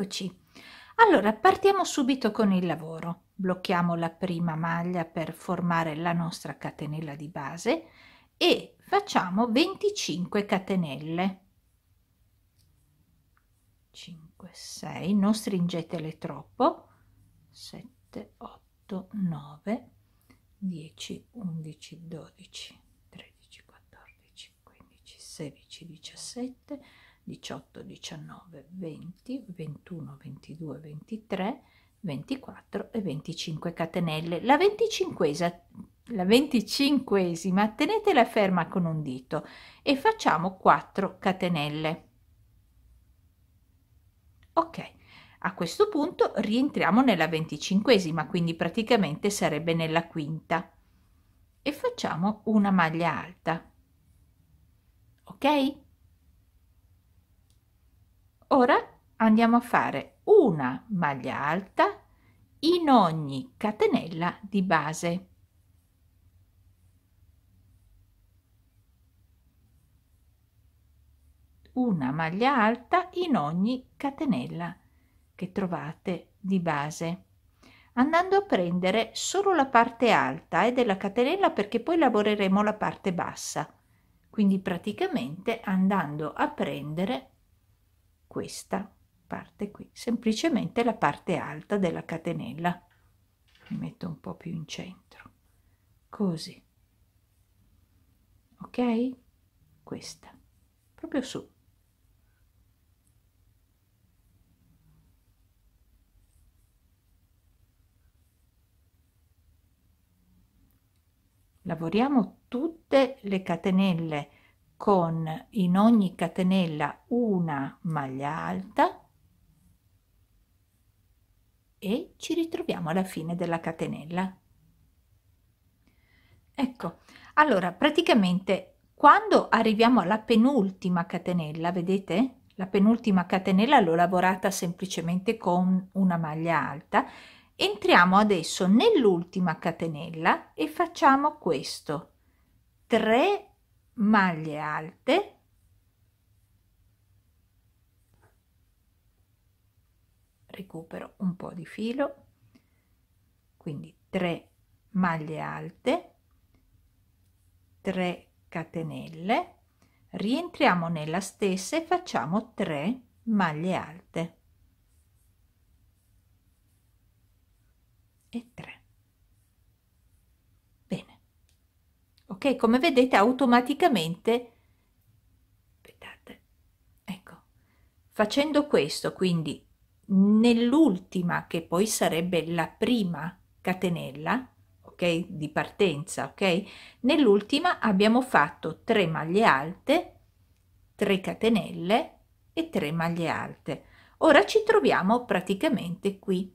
Eccoci. Allora, partiamo subito con il lavoro. Blocchiamo la prima maglia per formare la nostra catenella di base e facciamo 25 catenelle. 5, 6, non stringetele troppo. 7, 8, 9, 10, 11, 12, 13, 14, 15, 16, 17, 18, 19, 20, 21, 22, 23, 24 e 25 catenelle. La venticinquesa, la venticinquesima tenetela ferma con un dito e facciamo 4 catenelle. Ok, a questo punto rientriamo nella venticinquesima, quindi praticamente sarebbe nella quinta e facciamo una maglia alta. Ok? Ora andiamo a fare una maglia alta in ogni catenella di base. Una maglia alta in ogni catenella che trovate di base andando a prendere solo la parte alta e della catenella perché poi lavoreremo la parte bassa quindi praticamente andando a prendere questa parte qui semplicemente la parte alta della catenella. Mi metto un po più in centro. Così. Ok? Questa. Proprio su. Lavoriamo tutte le catenelle con in ogni catenella una maglia alta e ci ritroviamo alla fine della catenella. Ecco, allora praticamente quando arriviamo alla penultima catenella, vedete? La penultima catenella l'ho lavorata semplicemente con una maglia alta. Entriamo adesso nell'ultima catenella e facciamo questo. 3 maglie alte. Recupero un po di filo. Quindi 3 maglie alte 3 catenelle. Rientriamo nella stessa e facciamo 3 maglie alte. E 3 ok come vedete automaticamente aspettate ecco facendo questo quindi nell'ultima che poi sarebbe la prima catenella ok di partenza ok nell'ultima abbiamo fatto 3 maglie alte 3 catenelle e 3 maglie alte. Ora ci troviamo praticamente qui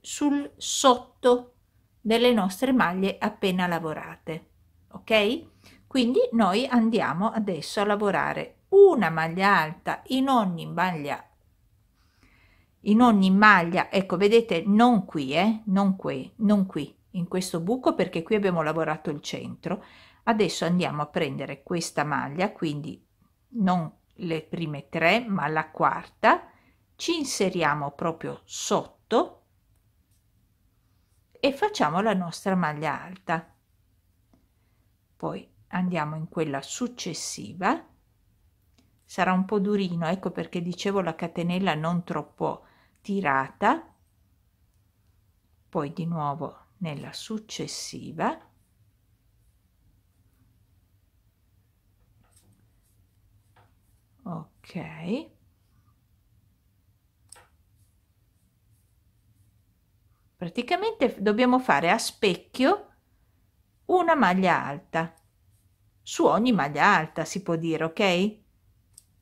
sul sotto delle nostre maglie appena lavorate ok? Quindi noi andiamo adesso a lavorare una maglia alta in ogni maglia. In ogni maglia ecco vedete non qui eh non qui non qui in questo buco perché qui abbiamo lavorato il centro. Adesso andiamo a prendere questa maglia quindi non le prime tre ma la quarta. Ci inseriamo proprio sotto e facciamo la nostra maglia alta poi andiamo in quella successiva. Sarà un po' durino ecco perché dicevo la catenella non troppo tirata. Poi di nuovo nella successiva. Ok. Praticamente dobbiamo fare a specchio una maglia alta. Su ogni maglia alta si può dire ok?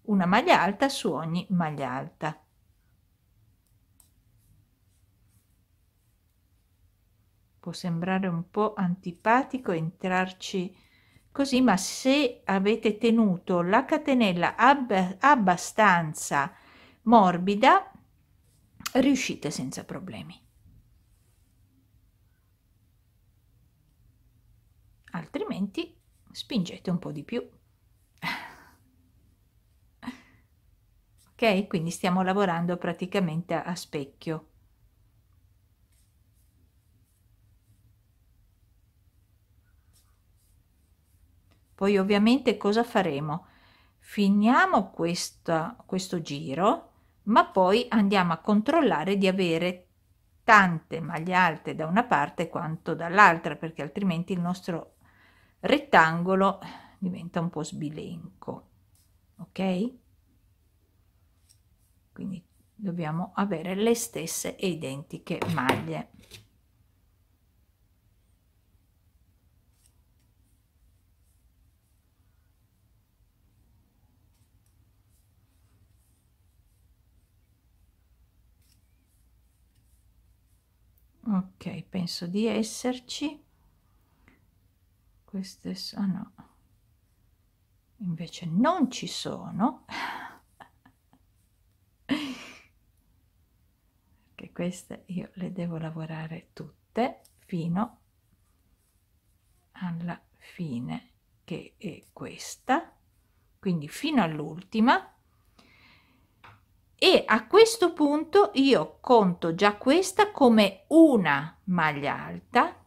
Una maglia alta su ogni maglia alta. Può sembrare un po antipatico entrarci così ma se avete tenuto la catenella ab abbastanza morbida riuscite senza problemi altrimenti spingete un po' di più. Ok quindi stiamo lavorando praticamente a, specchio. Poi ovviamente cosa faremo? Finiamo questa, questo giro ma poi andiamo a controllare di avere tante maglie alte da una parte quanto dall'altra perché altrimenti il nostro rettangolo diventa un po' sbilenco ok? Quindi dobbiamo avere le stesse e identiche maglie. Ok penso di esserci queste sono invece non ci sono. Che queste io le devo lavorare tutte fino alla fine che è questa. Quindi fino all'ultima. E a questo punto io conto già questa come una maglia alta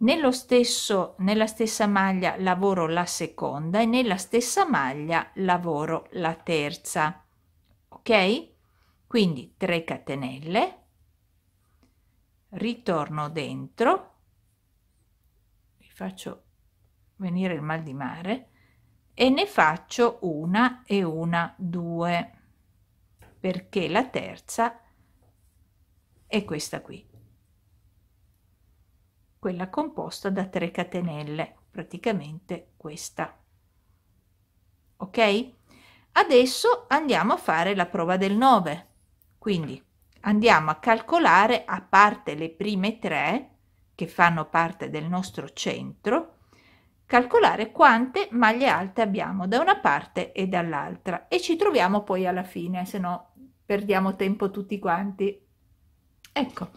nello stesso nella stessa maglia lavoro la seconda e nella stessa maglia lavoro la terza ok? Quindi 3 catenelle ritorno dentro vi faccio venire il mal di mare e ne faccio una e una due perché la terza è questa qui quella composta da 3 catenelle praticamente questa. Ok? Adesso andiamo a fare la prova del 9 quindi andiamo a calcolare a parte le prime tre che fanno parte del nostro centro calcolare quante maglie alte abbiamo da una parte e dall'altra. E ci troviamo poi alla fine se no perdiamo tempo tutti quanti. Ecco,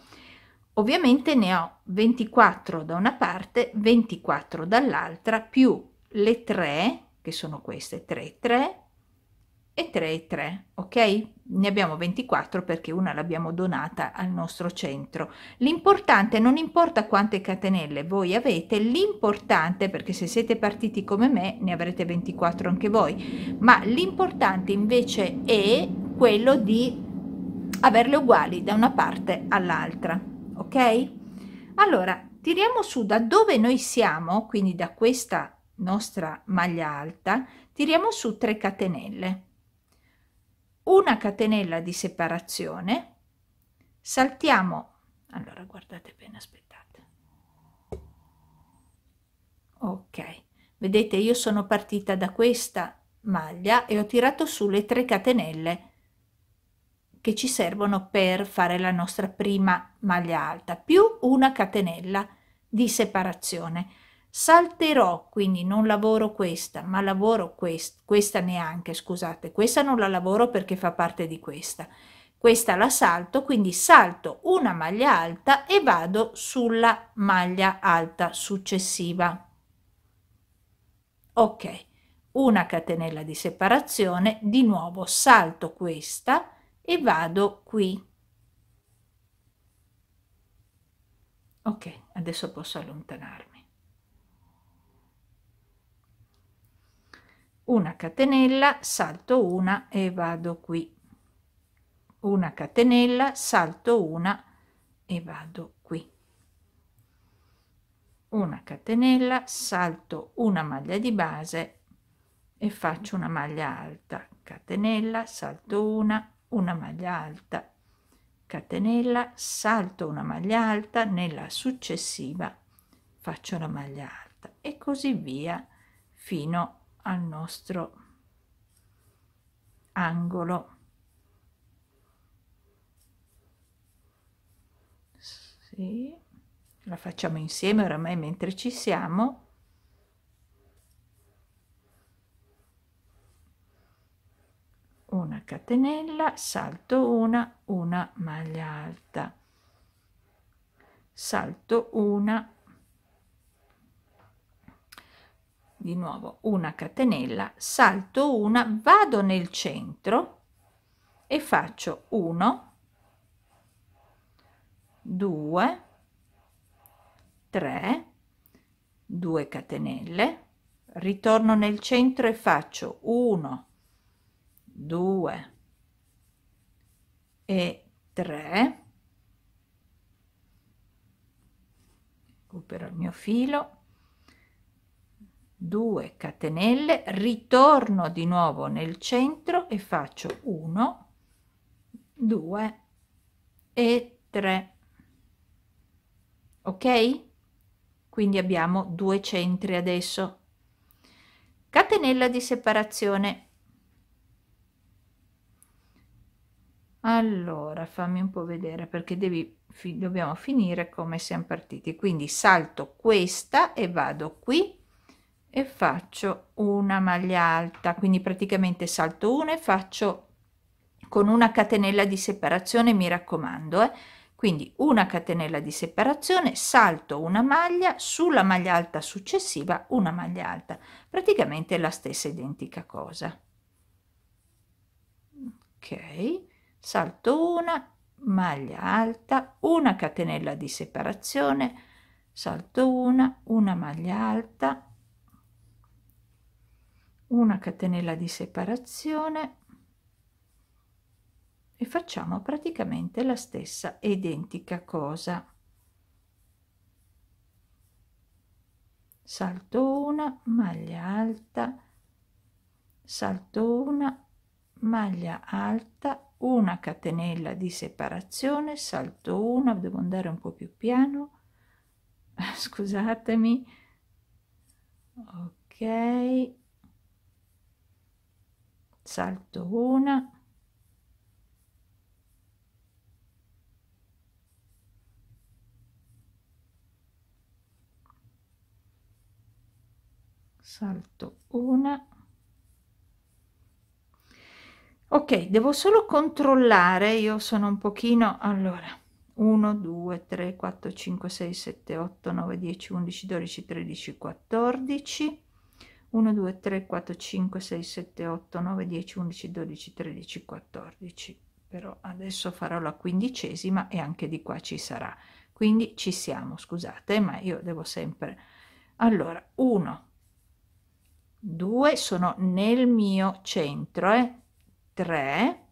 ovviamente ne ho 24 da una parte, 24 dall'altra, più le 3, che sono queste 3, 3 e 3 e 3, ok? Ne abbiamo 24 perché una l'abbiamo donata al nostro centro. L'importante, non importa quante catenelle voi avete, l'importante, perché se siete partiti come me ne avrete 24 anche voi, ma l'importante invece è quello di averle uguali da una parte all'altra ok? Allora tiriamo su da dove noi siamo quindi da questa nostra maglia alta tiriamo su 3 catenelle. Una catenella di separazione. Saltiamo. Allora guardate bene aspettate. Ok. Vedete io sono partita da questa maglia e ho tirato su le 3 catenelle che ci servono per fare la nostra prima maglia alta più una catenella di separazione. Salterò quindi non lavoro questa ma lavoro quest questa neanche scusate questa non la lavoro perché fa parte di questa. Questa la salto quindi salto una maglia alta e vado sulla maglia alta successiva. Ok una catenella di separazione di nuovo salto questa e vado qui. Ok adesso posso allontanarmi. Una catenella salto una e vado qui. Una catenella salto una e vado qui. Una catenella salto una maglia di base e faccio una maglia alta. Catenella salto una una maglia alta. Catenella salto una maglia alta nella successiva faccio la maglia alta e così via fino al nostro angolo. Sì, la facciamo insieme oramai mentre ci siamo una catenella salto una una maglia alta. Salto una. Di nuovo una catenella salto una vado nel centro e faccio 1 2 3 2 catenelle ritorno nel centro e faccio 1 2 e 3 recupero il mio filo. 2 catenelle. Ritorno di nuovo nel centro e faccio 1 2 e 3 ok? Quindi abbiamo due centri adesso. Catenella di separazione allora fammi un po vedere perché devi fi dobbiamo finire come siamo partiti. Quindi salto questa e vado qui e faccio una maglia alta. Quindi praticamente salto una e faccio con una catenella di separazione mi raccomando eh? quindi una catenella di separazione salto una maglia sulla maglia alta successiva una maglia alta. Praticamente la stessa identica cosa. Ok salto una maglia alta una catenella di separazione salto una una maglia alta una catenella di separazione e facciamo praticamente la stessa identica cosa. Salto una maglia alta salto una maglia alta una catenella di separazione salto una devo andare un po più piano. Scusatemi. Ok. Salto una. Salto una ok devo solo controllare io sono un pochino allora 1 2 3 4 5 6 7 8 9 10 11 12 13 14 1 2 3 4 5 6 7 8 9 10 11 12 13 14 però adesso farò la quindicesima e anche di qua ci sarà. Quindi ci siamo scusate ma io devo sempre. Allora 1 2 sono nel mio centro eh? 3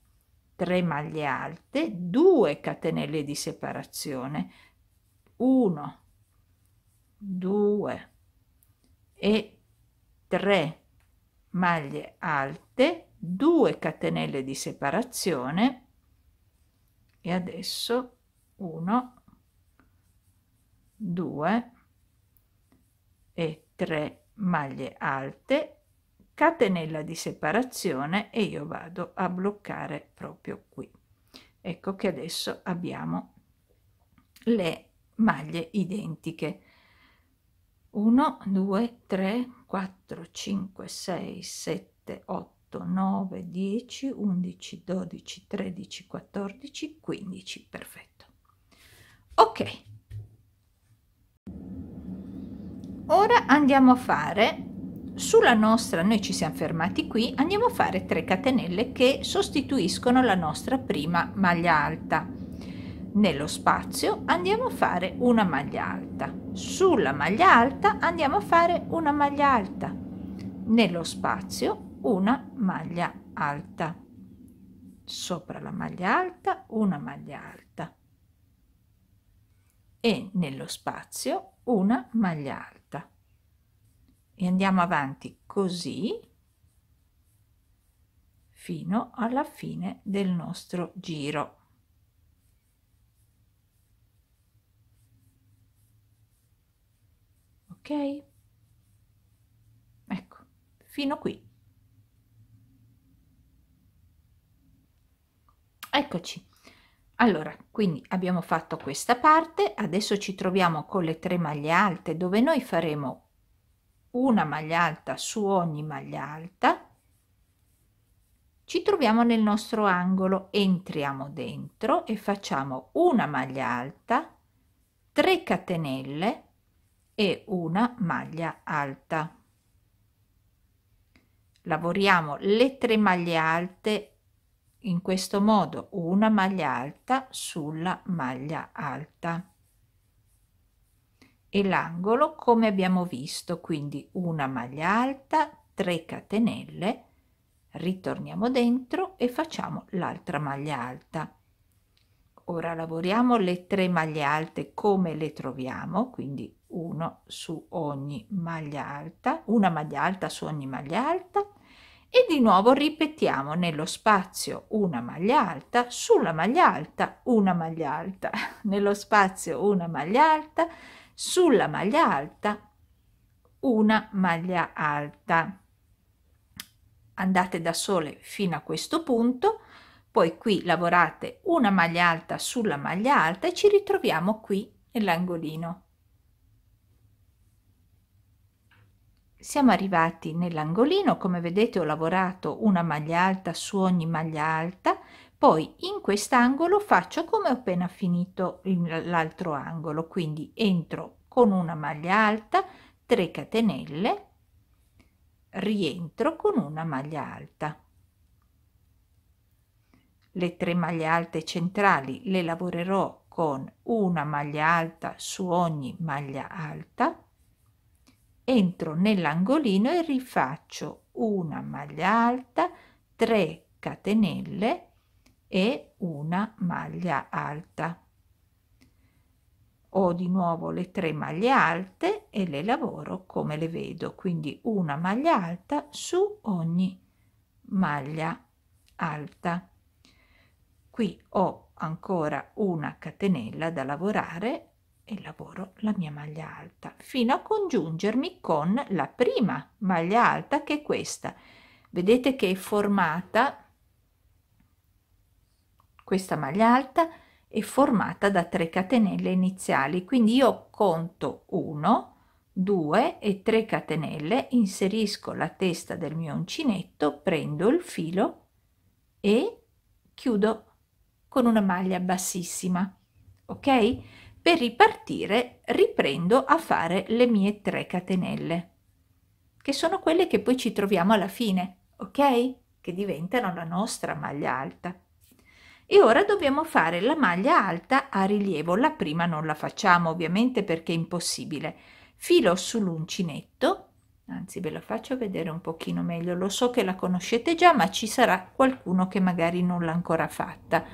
3 maglie alte 2 catenelle di separazione 1 2 e 3 maglie alte 2 catenelle di separazione e adesso 1 2 e 3 maglie alte catenella di separazione e io vado a bloccare proprio qui. Ecco che adesso abbiamo le maglie identiche. 1 2 3 4 5 6 7 8 9 10 11 12 13 14 15 perfetto. Ok. Ora andiamo a fare sulla nostra noi ci siamo fermati qui andiamo a fare 3 catenelle che sostituiscono la nostra prima maglia alta. Nello spazio andiamo a fare una maglia alta. Sulla maglia alta andiamo a fare una maglia alta. Nello spazio una maglia alta. Sopra la maglia alta una maglia alta. E nello spazio una maglia alta e andiamo avanti così fino alla fine del nostro giro. Ok? Ecco fino qui. Eccoci. Allora quindi abbiamo fatto questa parte adesso ci troviamo con le tre maglie alte dove noi faremo una maglia alta su ogni maglia alta ci troviamo nel nostro angolo entriamo dentro e facciamo una maglia alta 3 catenelle e una maglia alta. Lavoriamo le tre maglie alte in questo modo una maglia alta sulla maglia alta e l'angolo come abbiamo visto quindi una maglia alta 3 catenelle ritorniamo dentro e facciamo l'altra maglia alta. Ora lavoriamo le tre maglie alte come le troviamo quindi uno su ogni maglia alta una maglia alta su ogni maglia alta e di nuovo ripetiamo nello spazio una maglia alta sulla maglia alta una maglia alta nello spazio una maglia alta sulla maglia alta una maglia alta. Andate da sole fino a questo punto poi qui lavorate una maglia alta sulla maglia alta e ci ritroviamo qui nell'angolino. Siamo arrivati nell'angolino come vedete ho lavorato una maglia alta su ogni maglia alta poi in quest'angolo faccio come ho appena finito l'altro angolo quindi entro con una maglia alta 3 catenelle rientro con una maglia alta. Le tre maglie alte centrali le lavorerò con una maglia alta su ogni maglia alta entro nell'angolino e rifaccio una maglia alta 3 catenelle e una maglia alta. Ho di nuovo le tre maglie alte e le lavoro come le vedo quindi una maglia alta su ogni maglia alta. Qui ho ancora una catenella da lavorare e lavoro la mia maglia alta fino a congiungermi con la prima maglia alta che è questa. Vedete che è formata questa maglia alta è formata da 3 catenelle iniziali. Quindi io conto 1 2 e 3 catenelle inserisco la testa del mio uncinetto prendo il filo e chiudo con una maglia bassissima ok? Per ripartire riprendo a fare le mie 3 catenelle che sono quelle che poi ci troviamo alla fine ok? Che diventano la nostra maglia alta e ora dobbiamo fare la maglia alta a rilievo. La prima non la facciamo ovviamente perché è impossibile. Filo sull'uncinetto anzi ve la faccio vedere un pochino meglio. Lo so che la conoscete già ma ci sarà qualcuno che magari non l'ha ancora fatta.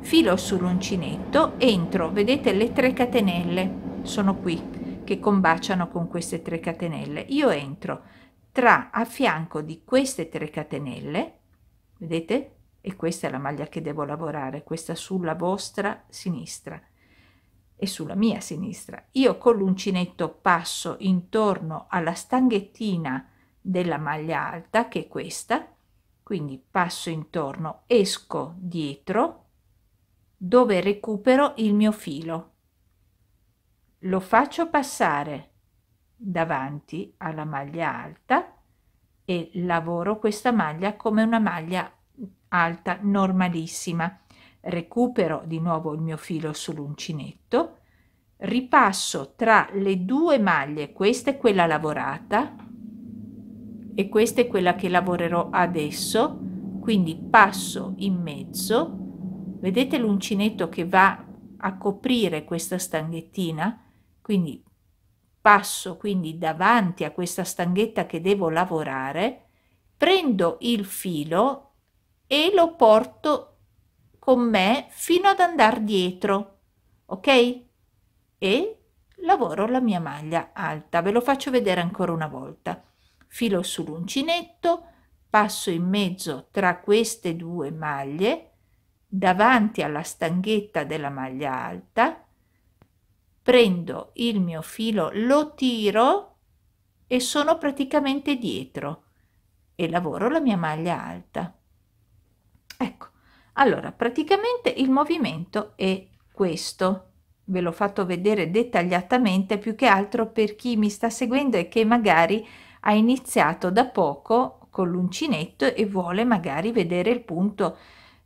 Filo sull'uncinetto entro vedete le tre catenelle? Sono qui che combaciano con queste tre catenelle. Io entro tra a fianco di queste tre catenelle vedete e questa è la maglia che devo lavorare questa sulla vostra sinistra e sulla mia sinistra io con l'uncinetto passo intorno alla stanghettina della maglia alta che è questa quindi passo intorno esco dietro dove recupero il mio filo. Lo faccio passare davanti alla maglia alta e lavoro questa maglia come una maglia alta normalissima. Recupero di nuovo il mio filo sull'uncinetto, ripasso tra le due maglie, questa è quella lavorata e questa è quella che lavorerò adesso, quindi passo in mezzo. Vedete l'uncinetto che va a coprire questa stanghettina? Quindi passo quindi davanti a questa stanghetta che devo lavorare. Prendo il filo e lo porto con me fino ad andare dietro ok? E lavoro la mia maglia alta. Ve lo faccio vedere ancora una volta. Filo sull'uncinetto passo in mezzo tra queste due maglie davanti alla stanghetta della maglia alta, prendo il mio filo, lo tiro e sono praticamente dietro e lavoro la mia maglia alta. Ecco, allora praticamente il movimento è questo. Ve l'ho fatto vedere dettagliatamente più che altro per chi mi sta seguendo e che magari ha iniziato da poco con l'uncinetto e vuole magari vedere il punto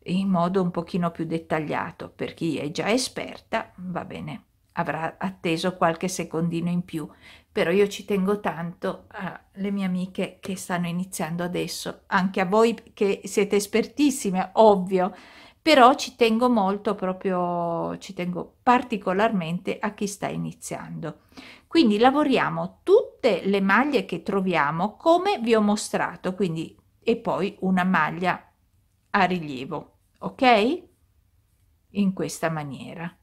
in modo un pochino più dettagliato. Per chi è già esperta va bene avrà atteso qualche secondino in più, però io ci tengo tanto alle mie amiche che stanno iniziando adesso, anche a voi che siete espertissime, ovvio, però ci tengo molto proprio, ci tengo particolarmente a chi sta iniziando. Quindi lavoriamo tutte le maglie che troviamo come vi ho mostrato, quindi e poi una maglia a rilievo, ok? In questa maniera.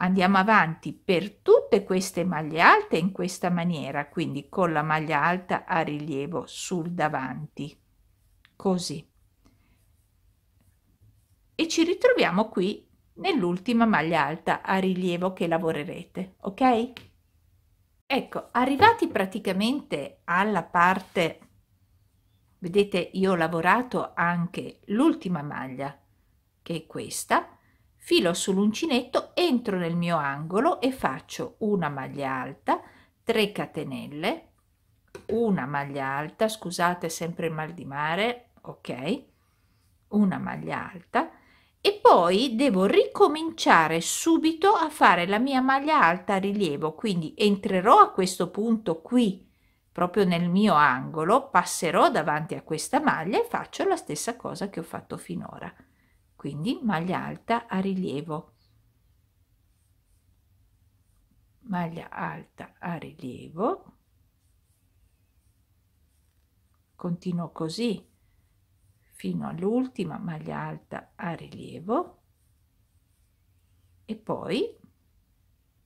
Andiamo avanti per tutte queste maglie alte in questa maniera, quindi con la maglia alta a rilievo sul davanti, così. E ci ritroviamo qui nell'ultima maglia alta a rilievo che lavorerete, ok? Ecco, arrivati praticamente alla parte, vedete io ho lavorato anche l'ultima maglia, che è questa, filo sull'uncinetto, entro nel mio angolo e faccio una maglia alta, 3 catenelle, una maglia alta, scusate sempre il mal di mare, ok, una maglia alta e poi devo ricominciare subito a fare la mia maglia alta a rilievo, quindi entrerò a questo punto qui proprio nel mio angolo, passerò davanti a questa maglia e faccio la stessa cosa che ho fatto finora quindi maglia alta a rilievo. Maglia alta a rilievo. Continuo così fino all'ultima maglia alta a rilievo. E poi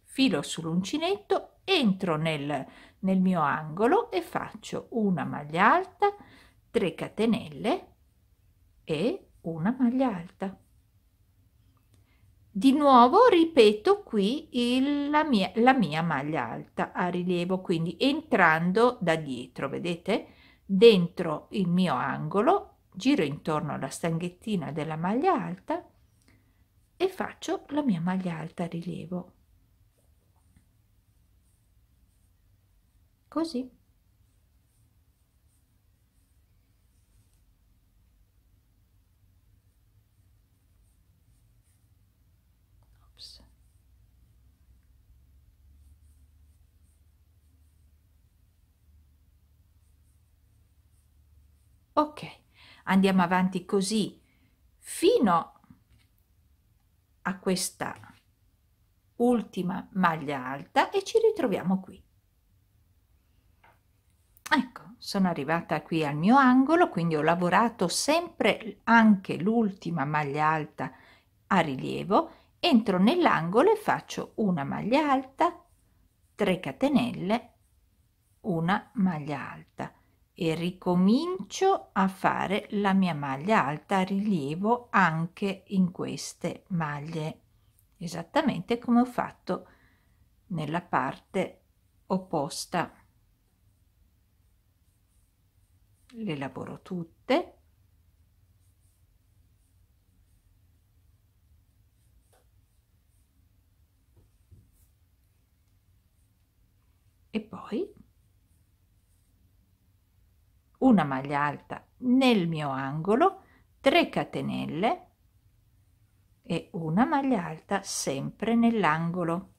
filo sull'uncinetto entro nel, nel mio angolo e faccio una maglia alta 3 catenelle e una maglia alta. Di nuovo ripeto qui il, la, mia, la mia maglia alta a rilievo quindi entrando da dietro vedete? Dentro il mio angolo giro intorno alla stanghettina della maglia alta e faccio la mia maglia alta a rilievo. Così ok andiamo avanti così fino a questa ultima maglia alta e ci ritroviamo qui. Ecco sono arrivata qui al mio angolo quindi ho lavorato sempre anche l'ultima maglia alta a rilievo entro nell'angolo e faccio una maglia alta 3 catenelle una maglia alta e ricomincio a fare la mia maglia alta a rilievo anche in queste maglie esattamente come ho fatto nella parte opposta. Le lavoro tutte. E poi una maglia alta nel mio angolo 3 catenelle e una maglia alta sempre nell'angolo.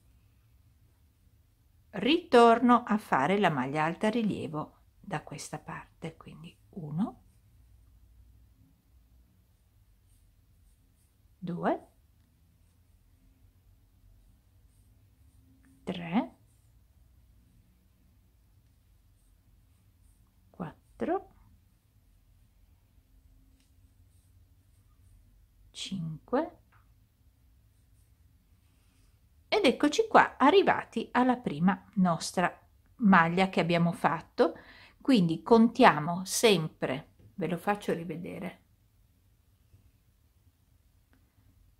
Ritorno a fare la maglia alta rilievo da questa parte quindi 1 2 3 4 5 ed eccoci qua arrivati alla prima nostra maglia che abbiamo fatto. Quindi contiamo sempre ve lo faccio rivedere.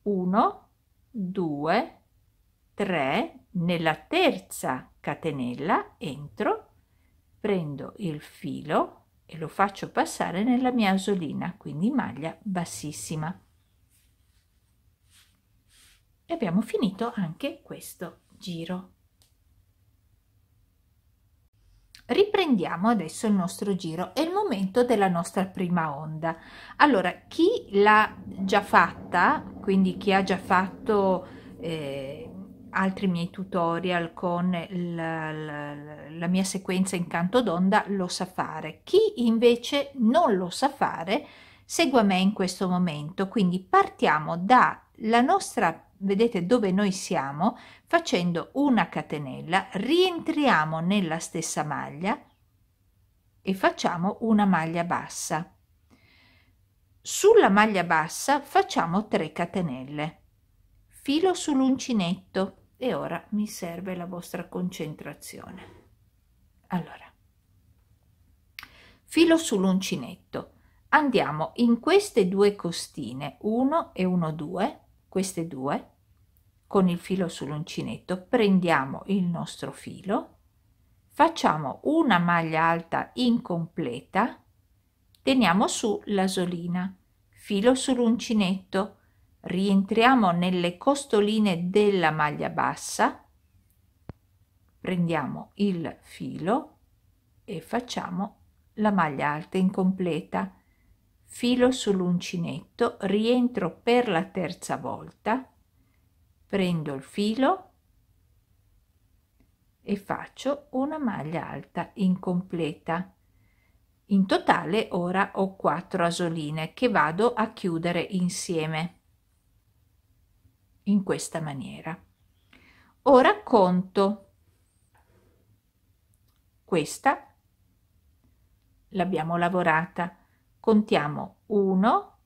1 2 3 nella terza catenella entro prendo il filo e lo faccio passare nella mia asolina quindi maglia bassissima abbiamo finito anche questo giro. Riprendiamo adesso il nostro giro. È il momento della nostra prima onda. Allora chi l'ha già fatta quindi chi ha già fatto eh, altri miei tutorial con la, la, la mia sequenza in canto d'onda lo sa fare. Chi invece non lo sa fare segua me in questo momento. Quindi partiamo dalla nostra vedete dove noi siamo facendo una catenella rientriamo nella stessa maglia e facciamo una maglia bassa. Sulla maglia bassa facciamo 3 catenelle. Filo sull'uncinetto e ora mi serve la vostra concentrazione. Allora filo sull'uncinetto. Andiamo in queste due costine 1 e 1 2 queste due con il filo sull'uncinetto prendiamo il nostro filo facciamo una maglia alta incompleta teniamo su l'asolina filo sull'uncinetto rientriamo nelle costoline della maglia bassa prendiamo il filo e facciamo la maglia alta incompleta. Filo sull'uncinetto rientro per la terza volta prendo il filo e faccio una maglia alta incompleta. In totale ora ho 4 asoline che vado a chiudere insieme in questa maniera. Ora conto questa l'abbiamo lavorata. Contiamo 1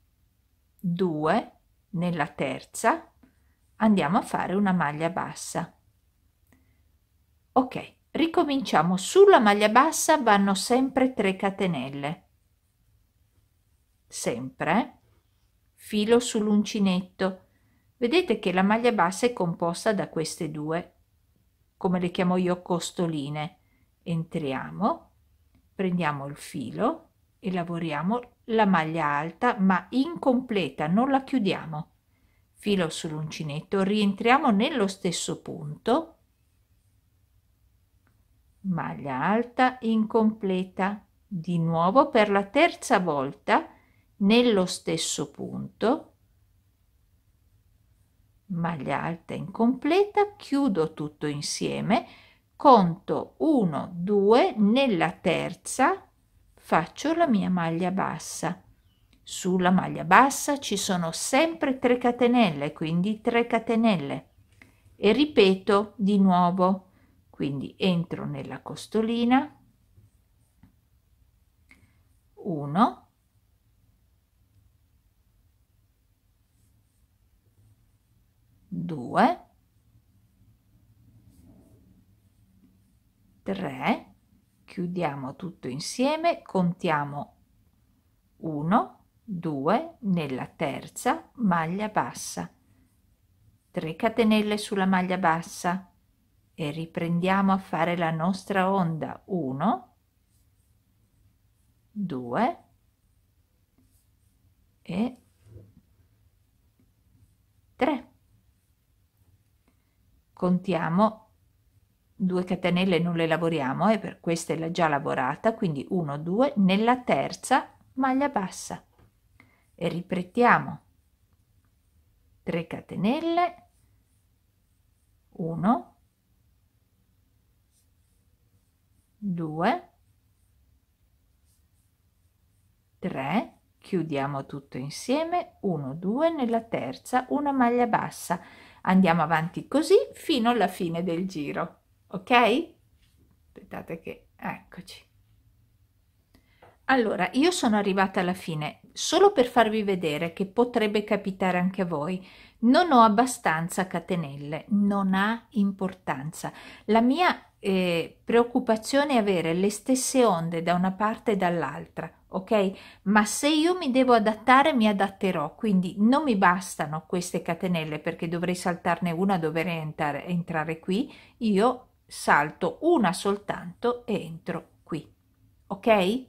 2 nella terza andiamo a fare una maglia bassa. Ok ricominciamo. Sulla maglia bassa vanno sempre 3 catenelle. Sempre. Filo sull'uncinetto. Vedete che la maglia bassa è composta da queste due come le chiamo io costoline. Entriamo prendiamo il filo e lavoriamo la maglia alta ma incompleta non la chiudiamo filo sull'uncinetto rientriamo nello stesso punto. Maglia alta incompleta di nuovo per la terza volta nello stesso punto. Maglia alta incompleta chiudo tutto insieme. Conto 1 2 nella terza faccio la mia maglia bassa sulla maglia bassa ci sono sempre 3 catenelle quindi 3 catenelle. E ripeto di nuovo quindi entro nella costolina. 1 2 3 chiudiamo tutto insieme contiamo 1 2 nella terza maglia bassa. 3 catenelle sulla maglia bassa. E riprendiamo a fare la nostra onda. 1 2 e 3 contiamo 2 catenelle non le lavoriamo e eh, per questa è già lavorata quindi 1 2 nella terza maglia bassa e ripetiamo. 3 catenelle. 1 2 3 chiudiamo tutto insieme. 1 2 nella terza. Una maglia bassa. Andiamo avanti così fino alla fine del giro. Ok? Aspettate che eccoci allora, io sono arrivata alla fine solo per farvi vedere che potrebbe capitare anche a voi. Non ho abbastanza catenelle, non ha importanza. La mia eh, preoccupazione è avere le stesse onde da una parte e dall'altra, ok? Ma se io mi devo adattare, mi adatterò, quindi non mi bastano queste catenelle perché dovrei saltarne una, dovrei entrare, entrare qui. Io salto una soltanto e entro qui, ok?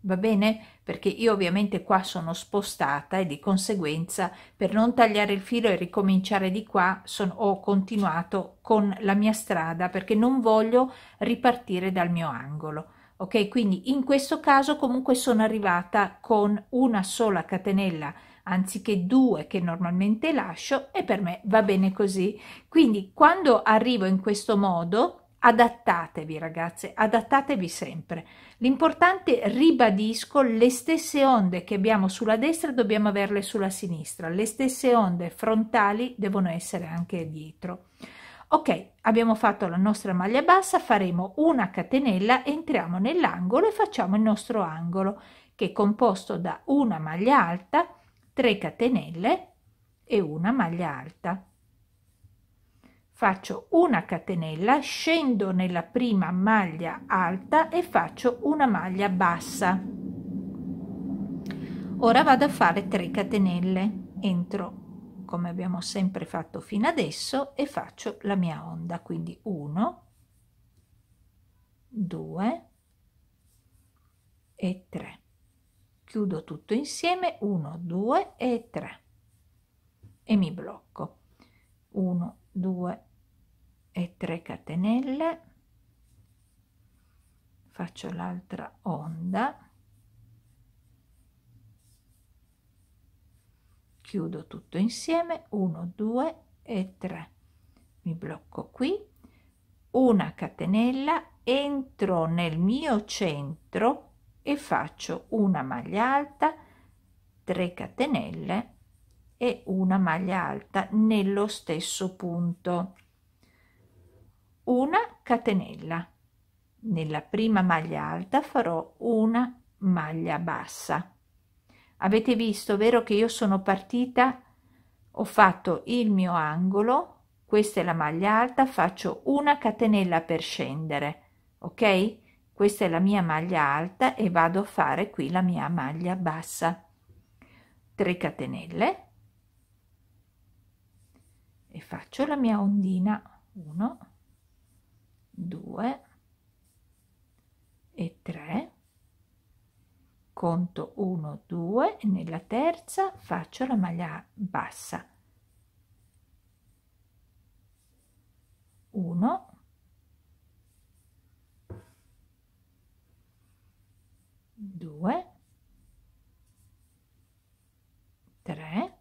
Va bene? perché io ovviamente qua sono spostata e di conseguenza per non tagliare il filo e ricominciare di qua son, ho continuato con la mia strada perché non voglio ripartire dal mio angolo. Ok? Quindi in questo caso comunque sono arrivata con una sola catenella anziché due che normalmente lascio e per me va bene così. Quindi quando arrivo in questo modo adattatevi ragazze adattatevi sempre. L'importante ribadisco le stesse onde che abbiamo sulla destra dobbiamo averle sulla sinistra. Le stesse onde frontali devono essere anche dietro. Ok abbiamo fatto la nostra maglia bassa faremo una catenella entriamo nell'angolo e facciamo il nostro angolo che è composto da una maglia alta 3 catenelle e una maglia alta faccio una catenella scendo nella prima maglia alta e faccio una maglia bassa. Ora vado a fare 3 catenelle. Entro come abbiamo sempre fatto fino adesso e faccio la mia onda. Quindi 1 2 e 3 chiudo tutto insieme 1 2 e 3 e mi blocco. 1 2 e 3 catenelle. Faccio l'altra onda. Chiudo tutto insieme. 1 2 e 3 mi blocco qui. Una catenella entro nel mio centro e faccio una maglia alta 3 catenelle e una maglia alta nello stesso punto una catenella. Nella prima maglia alta farò una maglia bassa. Avete visto vero che io sono partita? Ho fatto il mio angolo questa è la maglia alta faccio una catenella per scendere ok? Questa è la mia maglia alta e vado a fare qui la mia maglia bassa. 3 catenelle. E faccio la mia ondina. 1 2 e 3 conto 1 2 e nella terza faccio la maglia bassa. 1 2 3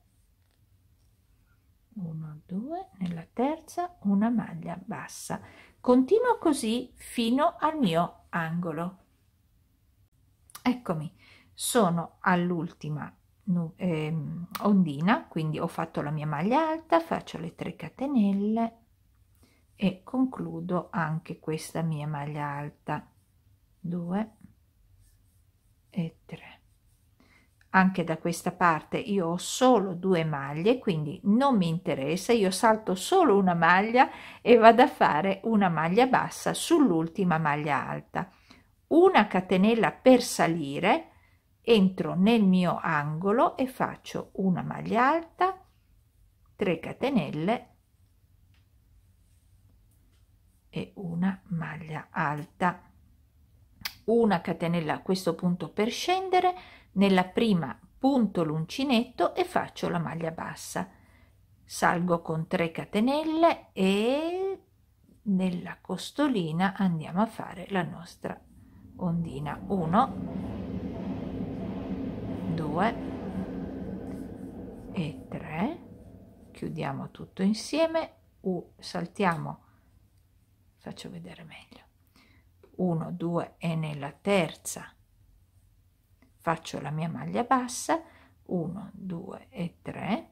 1 2 nella terza una maglia bassa continuo così fino al mio angolo. Eccomi. Sono all'ultima eh, ondina quindi ho fatto la mia maglia alta faccio le 3 catenelle e concludo anche questa mia maglia alta. 2 e 3 anche da questa parte io ho solo due maglie quindi non mi interessa io salto solo una maglia e vado a fare una maglia bassa sull'ultima maglia alta. Una catenella per salire entro nel mio angolo e faccio una maglia alta 3 catenelle e una maglia alta. Una catenella a questo punto per scendere nella prima punto l'uncinetto e faccio la maglia bassa. Salgo con 3 catenelle e nella costolina andiamo a fare la nostra ondina. 1 2 e 3 chiudiamo tutto insieme. Saltiamo. Faccio vedere meglio. 1 2 e nella terza faccio la mia maglia bassa 1 2 e 3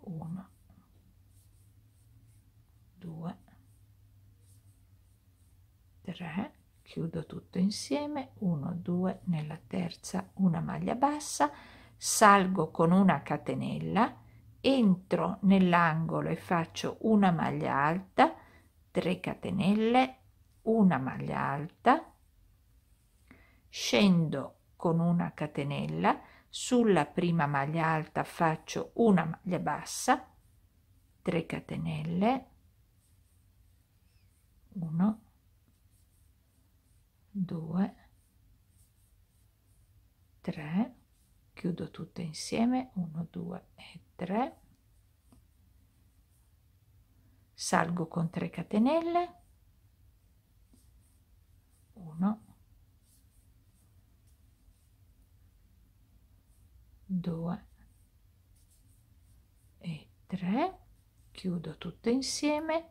1 2 3 chiudo tutto insieme 1 2 nella terza una maglia bassa. Salgo con una catenella entro nell'angolo e faccio una maglia alta 3 catenelle una maglia alta scendo con una catenella sulla prima maglia alta faccio una maglia bassa 3 catenelle 1 2 3 chiudo tutto insieme 1 2 e 3 salgo con 3 catenelle 1 2 e 3 chiudo tutto insieme.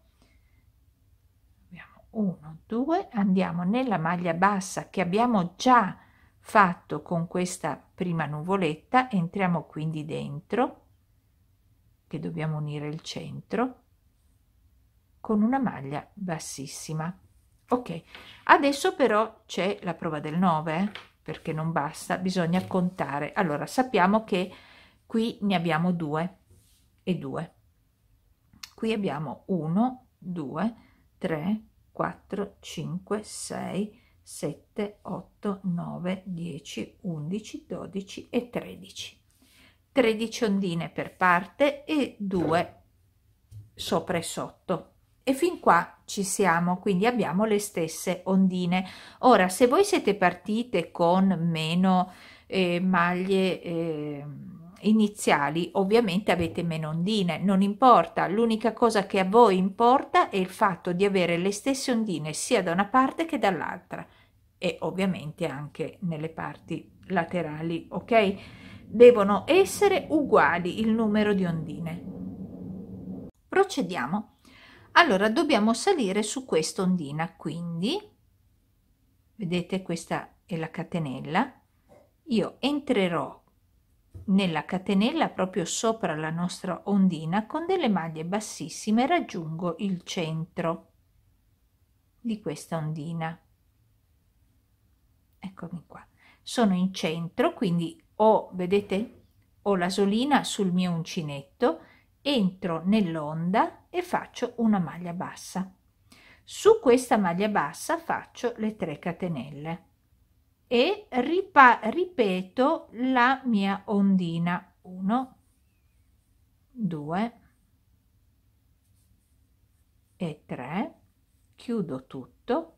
Abbiamo 1 2 andiamo nella maglia bassa che abbiamo già fatto con questa prima nuvoletta. Entriamo quindi dentro che dobbiamo unire il centro con una maglia bassissima. Ok adesso però c'è la prova del 9 eh? Perché non basta bisogna contare. Allora sappiamo che qui ne abbiamo due e due. Qui abbiamo 1 2 3 4 5 6 7 8 9 10 11 12 e 13 13 ondine per parte e 2 sopra e sotto e fin qua ci siamo quindi abbiamo le stesse ondine. Ora se voi siete partite con meno eh, maglie eh, iniziali ovviamente avete meno ondine. Non importa l'unica cosa che a voi importa è il fatto di avere le stesse ondine sia da una parte che dall'altra. E ovviamente anche nelle parti laterali ok? Devono essere uguali il numero di ondine. Procediamo allora dobbiamo salire su questa ondina quindi vedete questa è la catenella io entrerò nella catenella proprio sopra la nostra ondina con delle maglie bassissime raggiungo il centro di questa ondina. Eccomi qua. Sono in centro quindi ho vedete ho la solina sul mio uncinetto entro nell'onda e faccio una maglia bassa. Su questa maglia bassa faccio le 3 catenelle e ripeto la mia ondina. 1 2 e 3 chiudo tutto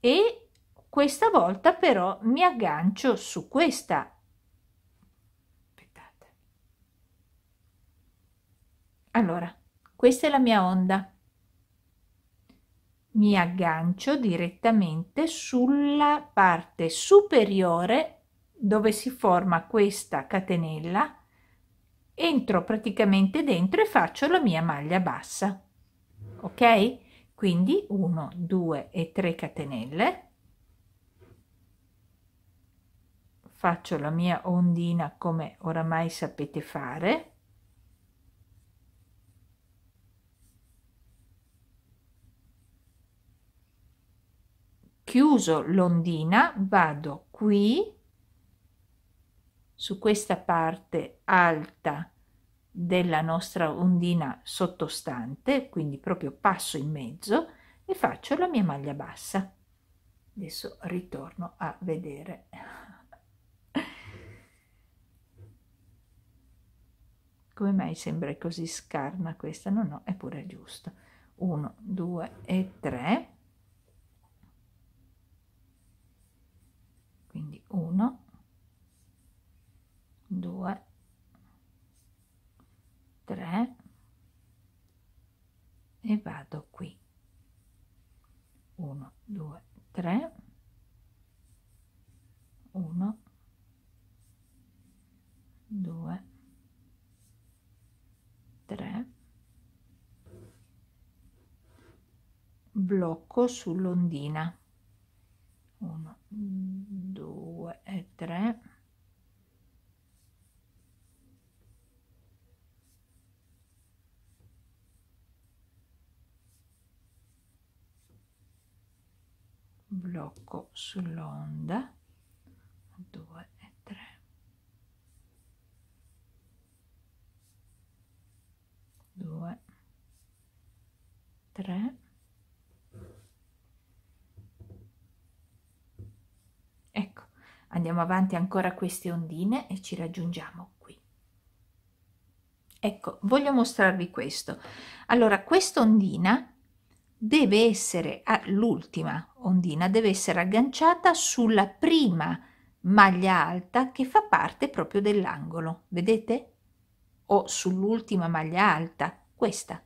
e questa volta però mi aggancio su questa allora questa è la mia onda. Mi aggancio direttamente sulla parte superiore dove si forma questa catenella entro praticamente dentro e faccio la mia maglia bassa ok? Quindi 1 2 e 3 catenelle. Faccio la mia ondina come oramai sapete fare chiuso l'ondina vado qui. Su questa parte alta della nostra ondina sottostante quindi proprio passo in mezzo e faccio la mia maglia bassa. Adesso ritorno a vedere. Come mai sembra così scarna questa? No no è pure giusto. 1 2 e 3 quindi 1 2 3 e vado qui. 1 2 3 1 2 3 blocco sull'ondina 1 2 e 3 blocco sull'onda. 2 e 3 2 3 andiamo avanti ancora queste ondine e ci raggiungiamo qui ecco voglio mostrarvi questo allora questa ondina deve essere l'ultima ondina deve essere agganciata sulla prima maglia alta che fa parte proprio dell'angolo, vedete? O sull'ultima maglia alta, questa.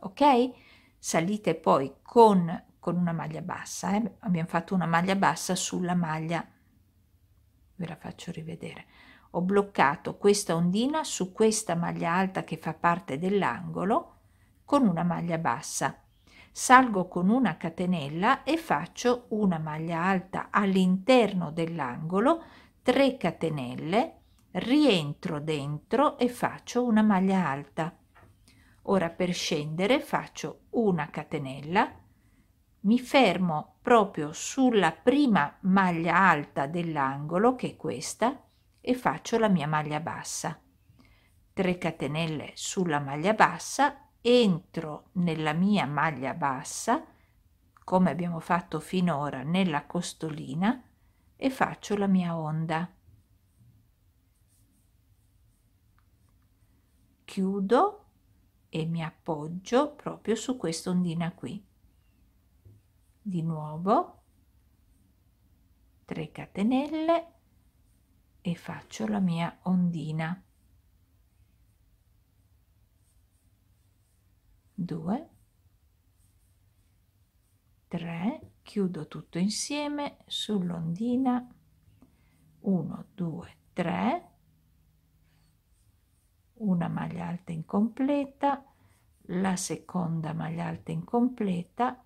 Ok? Salite poi con, con una maglia bassa, eh? abbiamo fatto una maglia bassa sulla maglia, ve la faccio rivedere. Ho bloccato questa ondina su questa maglia alta che fa parte dell'angolo con una maglia bassa salgo con una catenella e faccio una maglia alta all'interno dell'angolo 3 catenelle rientro dentro e faccio una maglia alta ora per scendere faccio una catenella mi fermo proprio sulla prima maglia alta dell'angolo che è questa e faccio la mia maglia bassa. 3 catenelle sulla maglia bassa entro nella mia maglia bassa come abbiamo fatto finora nella costolina e faccio la mia onda. Chiudo e mi appoggio proprio su questa ondina qui di nuovo. 3 catenelle. E faccio la mia ondina. 2 3 chiudo tutto insieme sull'ondina. 1 2 3 una maglia alta incompleta. La seconda maglia alta incompleta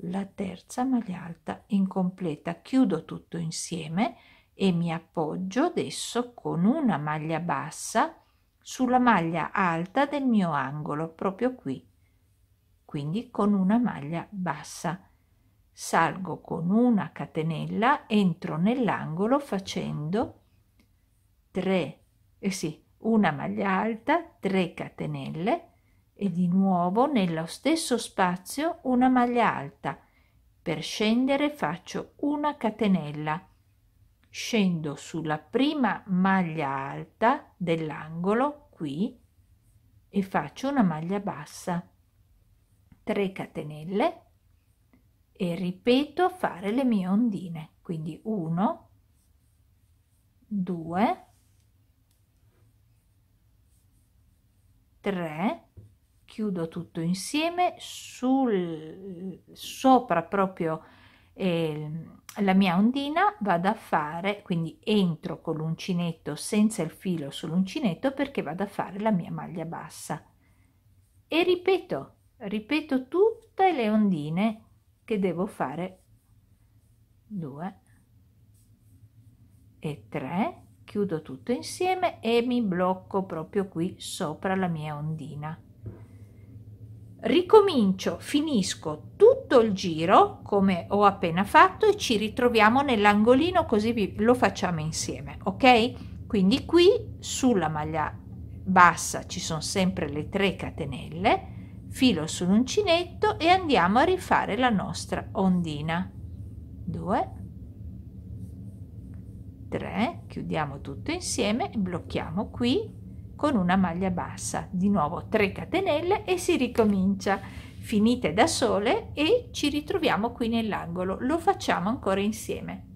la terza maglia alta incompleta chiudo tutto insieme e mi appoggio adesso con una maglia bassa sulla maglia alta del mio angolo proprio qui quindi con una maglia bassa. Salgo con una catenella, entro nell'angolo facendo 3, eh sì, una maglia alta, 3 catenelle e di nuovo nello stesso spazio una maglia alta. Per scendere faccio una catenella. Scendo sulla prima maglia alta dell'angolo qui e faccio una maglia bassa 3 catenelle e ripeto fare le mie ondine quindi 1 2 3 chiudo tutto insieme sul sopra proprio eh, la mia ondina vado a fare quindi entro con l'uncinetto senza il filo sull'uncinetto perché vado a fare la mia maglia bassa. E ripeto ripeto tutte le ondine che devo fare. 2 e 3 chiudo tutto insieme e mi blocco proprio qui sopra la mia ondina ricomincio finisco tutto il giro come ho appena fatto e ci ritroviamo nell'angolino così vi, lo facciamo insieme ok? Quindi qui sulla maglia bassa ci sono sempre le 3 catenelle filo sull'uncinetto e andiamo a rifare la nostra ondina. 2 3 chiudiamo tutto insieme e blocchiamo qui con una maglia bassa. Di nuovo 3 catenelle e si ricomincia. Finite da sole e ci ritroviamo qui nell'angolo. Lo facciamo ancora insieme.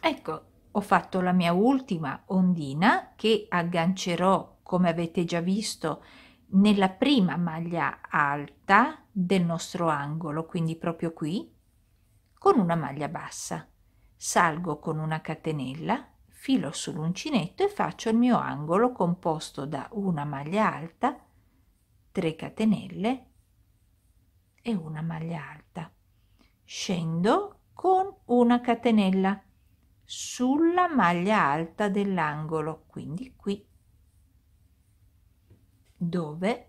Ecco ho fatto la mia ultima ondina che aggancerò come avete già visto nella prima maglia alta del nostro angolo, quindi proprio qui, con una maglia bassa. Salgo con una catenella, filo sull'uncinetto e faccio il mio angolo composto da una maglia alta, 3 catenelle e una maglia alta. Scendo con una catenella sulla maglia alta dell'angolo, quindi qui dove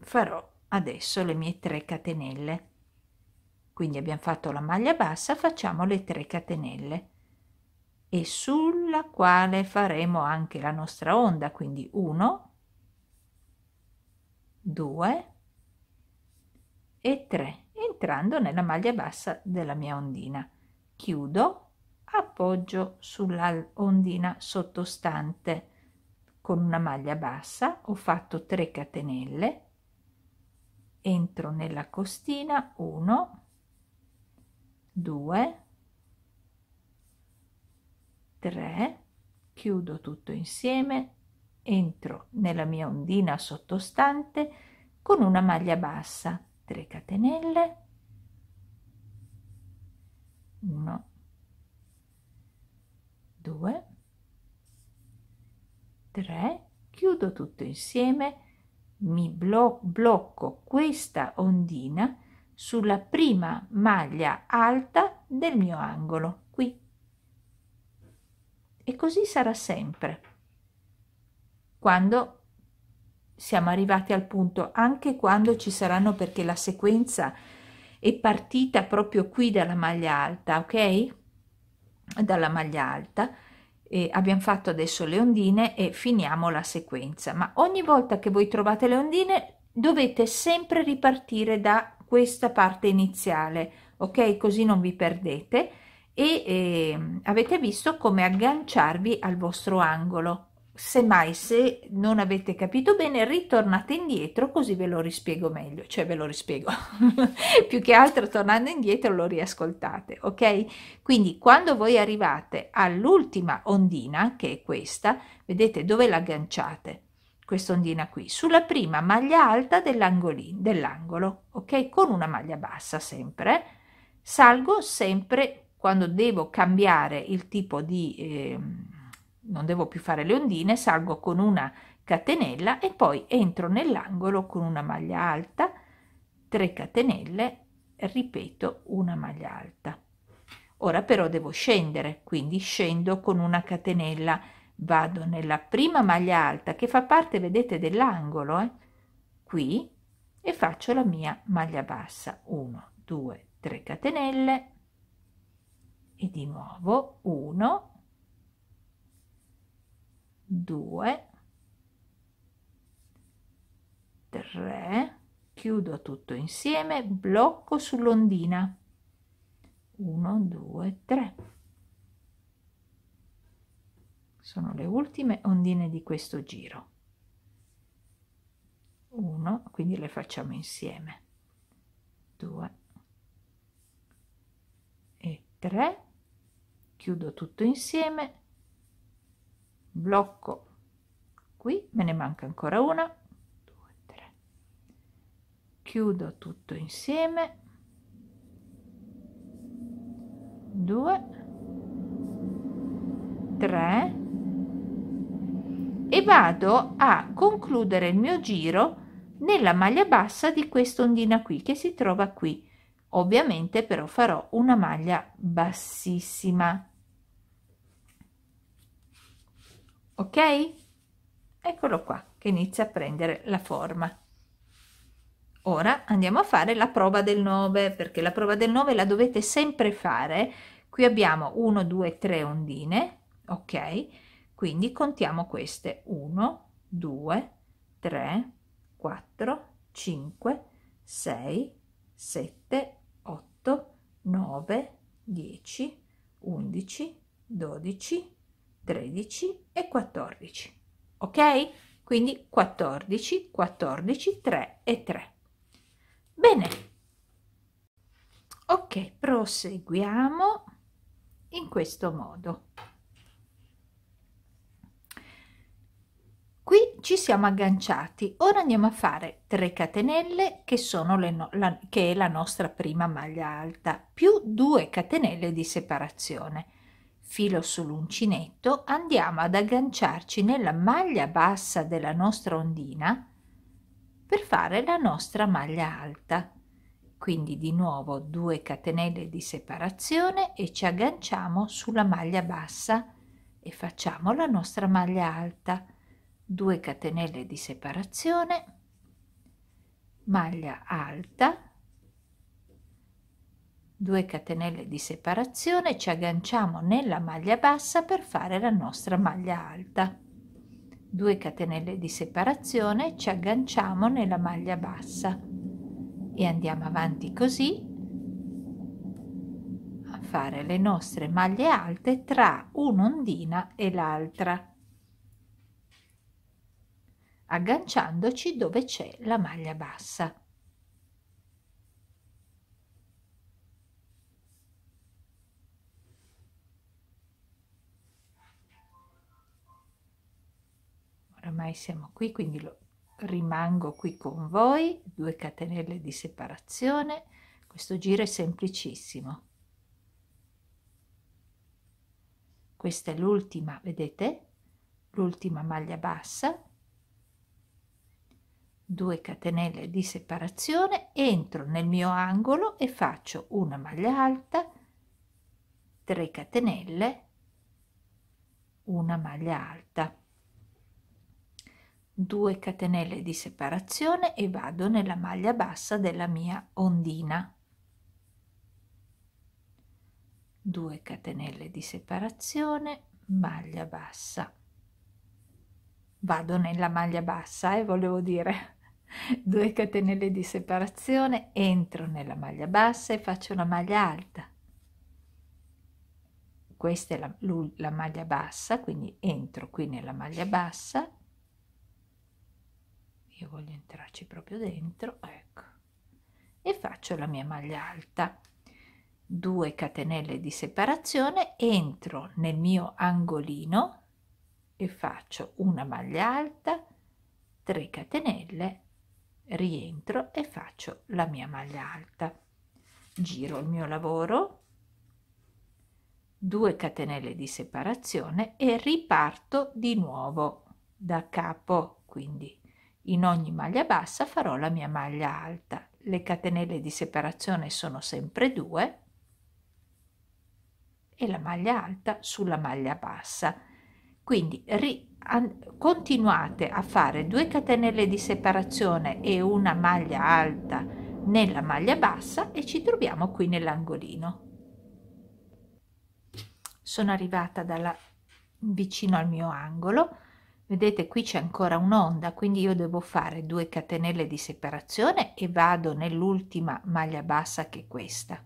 farò adesso le mie 3 catenelle quindi abbiamo fatto la maglia bassa facciamo le 3 catenelle e sulla quale faremo anche la nostra onda quindi 1 2 e 3 entrando nella maglia bassa della mia ondina. Chiudo appoggio sulla ondina sottostante con una maglia bassa ho fatto 3 catenelle entro nella costina 1 2 3 chiudo tutto insieme entro nella mia ondina sottostante con una maglia bassa 3 catenelle 1 2 3 chiudo tutto insieme mi blo blocco questa ondina sulla prima maglia alta del mio angolo e così sarà sempre. Quando siamo arrivati al punto anche quando ci saranno perché la sequenza è partita proprio qui dalla maglia alta ok? Dalla maglia alta. E abbiamo fatto adesso le ondine e finiamo la sequenza. Ma ogni volta che voi trovate le ondine dovete sempre ripartire da questa parte iniziale ok? Così non vi perdete e eh, avete visto come agganciarvi al vostro angolo. Semmai se non avete capito bene ritornate indietro così ve lo rispiego meglio. Cioè ve lo rispiego. Più che altro tornando indietro lo riascoltate ok? Quindi quando voi arrivate all'ultima ondina che è questa vedete dove l'agganciate questa ondina qui? Sulla prima maglia alta dell'angolino dell'angolo ok? Con una maglia bassa sempre. Salgo sempre quando devo cambiare il tipo di eh, non devo più fare le ondine salgo con una catenella e poi entro nell'angolo con una maglia alta 3 catenelle ripeto una maglia alta ora però devo scendere quindi scendo con una catenella vado nella prima maglia alta che fa parte vedete dell'angolo eh? qui e faccio la mia maglia bassa 1 2 3 catenelle e di nuovo 1 2 3 chiudo tutto insieme blocco sull'ondina. 1 2 3 sono le ultime ondine di questo giro. 1 quindi le facciamo insieme. 2 e 3 chiudo tutto insieme blocco qui me ne manca ancora una due tre. Chiudo tutto insieme due tre e vado a concludere il mio giro nella maglia bassa di questa ondina qui che si trova qui. Ovviamente però farò una maglia bassissima ok? Eccolo qua che inizia a prendere la forma. Ora andiamo a fare la prova del 9 perché la prova del 9 la dovete sempre fare. Qui abbiamo 1 2 3 ondine ok? Quindi contiamo queste. 1 2 3 4 5 6 7 8 9 10 11 12 13 e 14 ok? Quindi 14 14 3 e 3 bene. Ok proseguiamo in questo modo. Qui ci siamo agganciati. Ora andiamo a fare 3 catenelle che sono le no la, che è la nostra prima maglia alta più 2 catenelle di separazione filo sull'uncinetto andiamo ad agganciarci nella maglia bassa della nostra ondina per fare la nostra maglia alta. Quindi di nuovo 2 catenelle di separazione e ci agganciamo sulla maglia bassa e facciamo la nostra maglia alta. 2 catenelle di separazione maglia alta 2 catenelle di separazione ci agganciamo nella maglia bassa per fare la nostra maglia alta. 2 catenelle di separazione ci agganciamo nella maglia bassa. E andiamo avanti così a fare le nostre maglie alte tra un'ondina e l'altra agganciandoci dove c'è la maglia bassa oramai siamo qui quindi lo rimango qui con voi 2 catenelle di separazione. Questo giro è semplicissimo. Questa è l'ultima vedete? L'ultima maglia bassa. 2 catenelle di separazione entro nel mio angolo e faccio una maglia alta 3 catenelle una maglia alta 2 catenelle di separazione e vado nella maglia bassa della mia ondina. 2 catenelle di separazione maglia bassa. Vado nella maglia bassa e eh, volevo dire. 2 catenelle di separazione entro nella maglia bassa e faccio una maglia alta. Questa è la, la maglia bassa quindi entro qui nella maglia bassa io voglio entrarci proprio dentro ecco. E faccio la mia maglia alta. 2 catenelle di separazione entro nel mio angolino e faccio una maglia alta 3 catenelle rientro e faccio la mia maglia alta. Giro il mio lavoro. 2 catenelle di separazione e riparto di nuovo da capo quindi in ogni maglia bassa farò la mia maglia alta. Le catenelle di separazione sono sempre due e la maglia alta sulla maglia bassa. Quindi ri, continuate a fare 2 catenelle di separazione e una maglia alta nella maglia bassa e ci troviamo qui nell'angolino. Sono arrivata dalla, vicino al mio angolo vedete qui c'è ancora un'onda quindi io devo fare 2 catenelle di separazione e vado nell'ultima maglia bassa che è questa.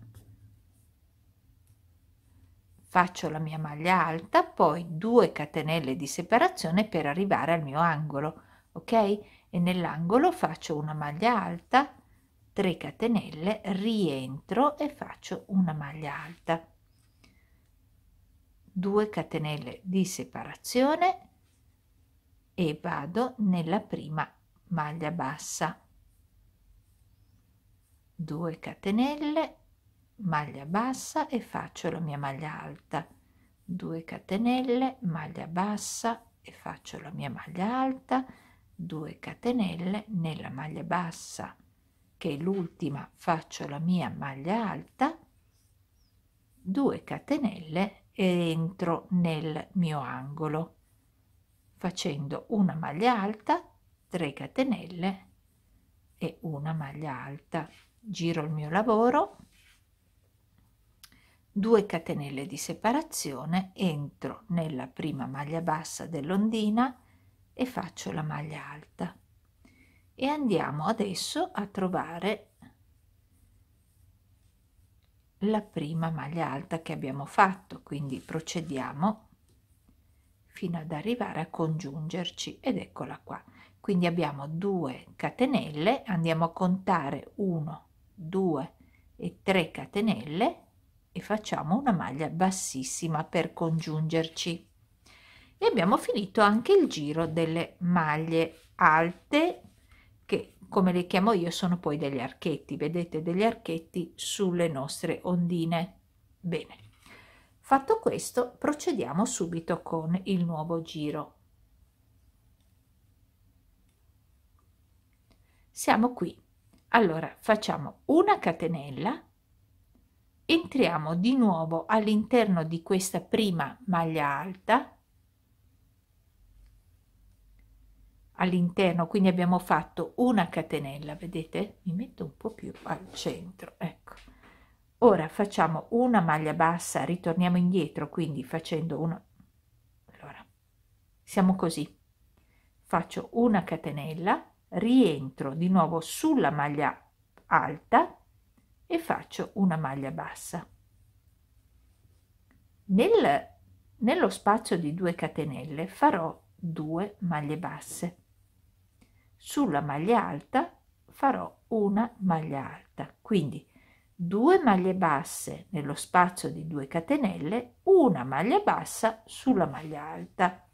Faccio la mia maglia alta poi 2 catenelle di separazione per arrivare al mio angolo ok? E nell'angolo faccio una maglia alta 3 catenelle rientro e faccio una maglia alta. 2 catenelle di separazione e vado nella prima maglia bassa. 2 catenelle maglia bassa e faccio la mia maglia alta. 2 catenelle maglia bassa e faccio la mia maglia alta. 2 catenelle nella maglia bassa che è l'ultima faccio la mia maglia alta. 2 catenelle e entro nel mio angolo facendo una maglia alta 3 catenelle e una maglia alta. Giro il mio lavoro 2 catenelle di separazione entro nella prima maglia bassa dell'ondina e faccio la maglia alta. E andiamo adesso a trovare la prima maglia alta che abbiamo fatto quindi procediamo fino ad arrivare a congiungerci ed eccola qua. Quindi abbiamo 2 catenelle andiamo a contare 1 2 e 3 catenelle e facciamo una maglia bassissima per congiungerci. E abbiamo finito anche il giro delle maglie alte che come le chiamo io sono poi degli archetti. Vedete degli archetti sulle nostre ondine. Bene fatto questo procediamo subito con il nuovo giro. Siamo qui. Allora facciamo una catenella entriamo di nuovo all'interno di questa prima maglia alta all'interno quindi abbiamo fatto una catenella vedete? Mi metto un po più al centro ecco ora facciamo una maglia bassa ritorniamo indietro quindi facendo una allora siamo così. Faccio una catenella rientro di nuovo sulla maglia alta e faccio una maglia bassa. Nel, nello spazio di 2 catenelle farò 2 maglie basse. Sulla maglia alta farò una maglia alta quindi 2 maglie basse nello spazio di 2 catenelle una maglia bassa sulla maglia alta.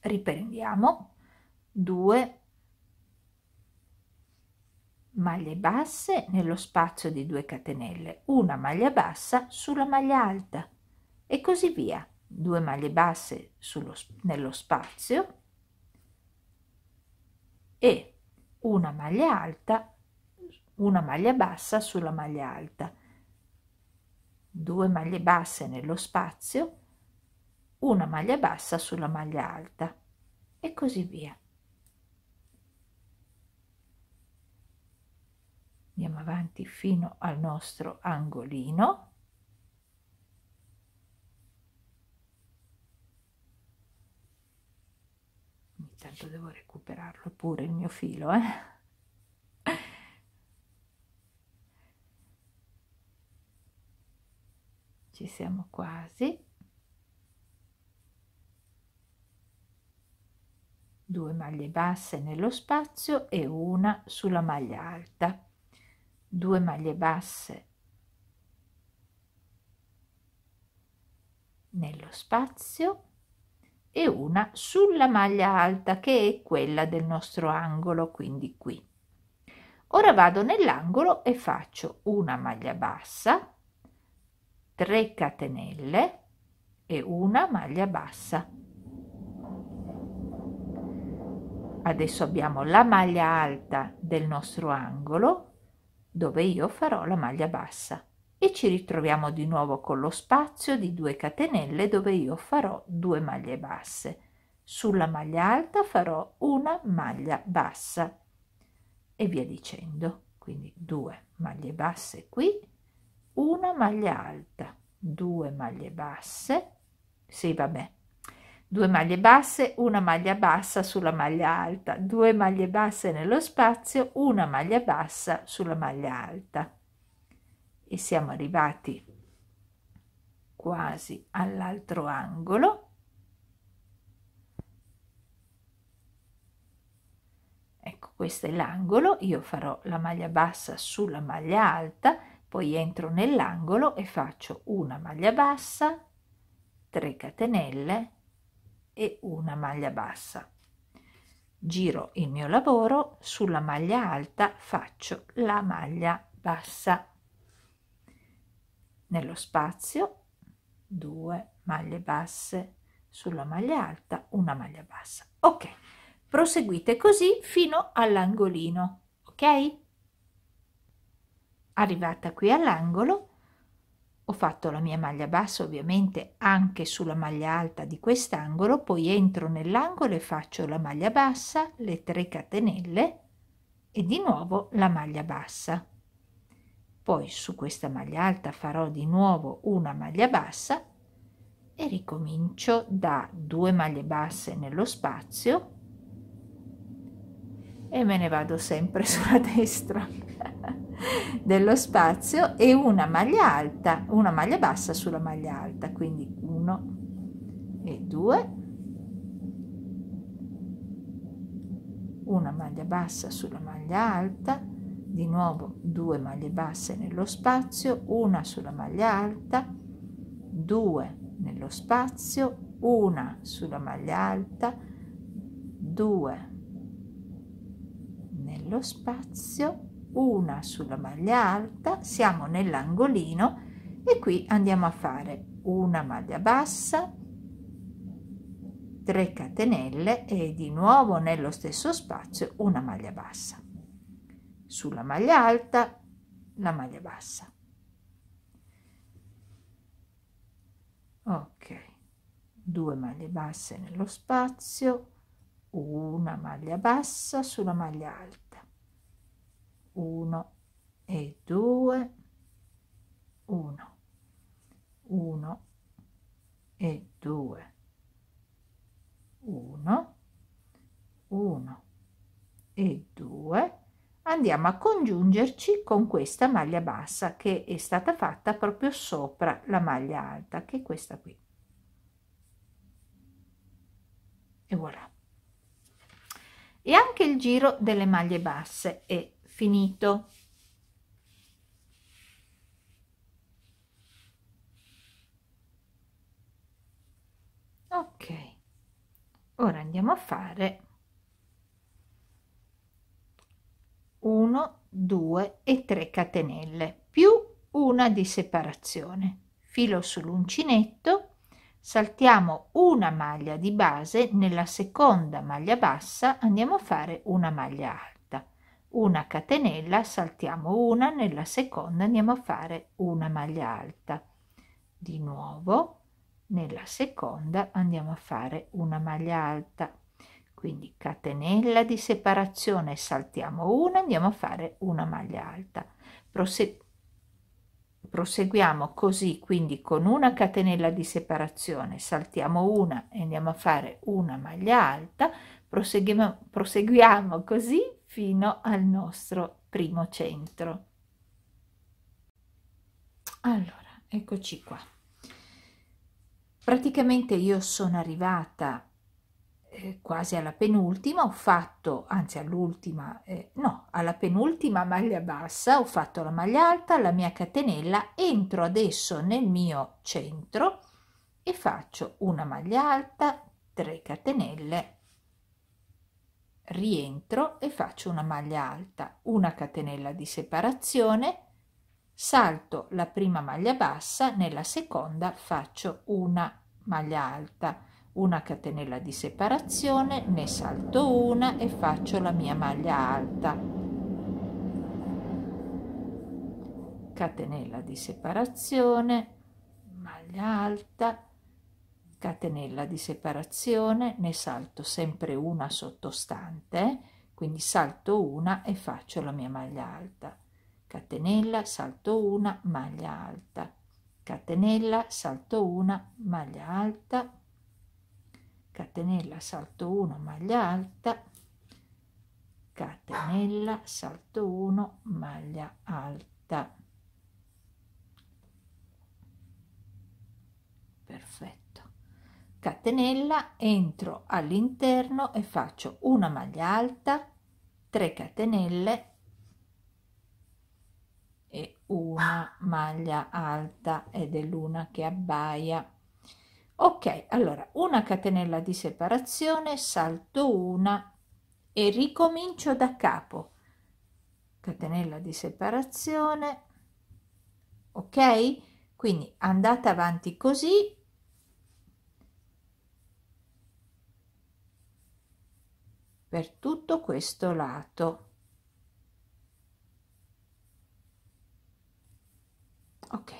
Riprendiamo. 2 maglie basse nello spazio di 2 catenelle una maglia bassa sulla maglia alta. E così via. 2 maglie basse sullo, nello spazio e una maglia alta una maglia bassa sulla maglia alta 2 maglie basse nello spazio una maglia bassa sulla maglia alta e così via andiamo avanti fino al nostro angolino intanto devo recuperarlo pure il mio filo eh? Ci siamo quasi. Due maglie basse nello spazio e una sulla maglia alta. 2 maglie basse nello spazio e una sulla maglia alta che è quella del nostro angolo quindi qui. Ora vado nell'angolo e faccio una maglia bassa 3 catenelle e una maglia bassa. Adesso abbiamo la maglia alta del nostro angolo dove io farò la maglia bassa. E ci ritroviamo di nuovo con lo spazio di 2 catenelle dove io farò 2 maglie basse. Sulla maglia alta farò una maglia bassa. E via dicendo. Quindi 2 maglie basse qui una maglia alta 2 maglie basse sì vabbè 2 maglie basse, una maglia bassa sulla maglia alta, 2 maglie basse nello spazio, una maglia bassa sulla maglia alta. E siamo arrivati quasi all'altro angolo. Ecco, questo è l'angolo, io farò la maglia bassa sulla maglia alta, poi entro nell'angolo e faccio una maglia bassa, 3 catenelle, e una maglia bassa. Giro il mio lavoro sulla maglia alta faccio la maglia bassa. Nello spazio 2 maglie basse sulla maglia alta una maglia bassa. Ok proseguite così fino all'angolino ok arrivata qui all'angolo ho fatto la mia maglia bassa ovviamente anche sulla maglia alta di quest'angolo poi entro nell'angolo e faccio la maglia bassa le 3 catenelle e di nuovo la maglia bassa. Poi su questa maglia alta farò di nuovo una maglia bassa e ricomincio da 2 maglie basse nello spazio e me ne vado sempre sulla destra dello spazio e una maglia alta, una maglia bassa sulla maglia alta, quindi 1 e 2, una maglia bassa sulla maglia alta, di nuovo due maglie basse nello spazio, una sulla maglia alta, due nello spazio, una sulla maglia alta, due nello spazio una sulla maglia alta siamo nell'angolino e qui andiamo a fare una maglia bassa 3 catenelle e di nuovo nello stesso spazio una maglia bassa. Sulla maglia alta la maglia bassa. Ok due maglie basse nello spazio una maglia bassa sulla maglia alta 1 e 2 1 1 e 2 1 1 e 2 andiamo a congiungerci con questa maglia bassa che è stata fatta proprio sopra la maglia alta che è questa qui. E voilà. E anche il giro delle maglie basse è finito. Ok, ora andiamo a fare 1, 2 e 3 catenelle più una di separazione. Filo sull'uncinetto, saltiamo una maglia di base, nella seconda maglia bassa andiamo a fare una maglia alta una catenella saltiamo una nella seconda andiamo a fare una maglia alta. Di nuovo nella seconda andiamo a fare una maglia alta. Quindi catenella di separazione saltiamo una andiamo a fare una maglia alta. Prose proseguiamo così quindi con una catenella di separazione saltiamo una e andiamo a fare una maglia alta. Proseguiamo, proseguiamo così fino al nostro primo centro. Allora eccoci qua. Praticamente io sono arrivata eh, quasi alla penultima ho fatto anzi all'ultima eh, no alla penultima maglia bassa ho fatto la maglia alta la mia catenella entro adesso nel mio centro e faccio una maglia alta 3 catenelle rientro e faccio una maglia alta una catenella di separazione salto la prima maglia bassa nella seconda faccio una maglia alta una catenella di separazione ne salto una e faccio la mia maglia alta. Catenella di separazione maglia alta catenella di separazione ne salto sempre una sottostante quindi salto una e faccio la mia maglia alta. Catenella salto una maglia alta. Catenella salto una maglia alta. Catenella salto 1 maglia alta. Catenella salto 1 maglia alta. Perfetto catenella entro all'interno e faccio una maglia alta 3 catenelle e una maglia alta ed è l'una che abbaia. Ok allora una catenella di separazione salto una e ricomincio da capo. Catenella di separazione ok? Quindi andate avanti così per tutto questo lato. Ok.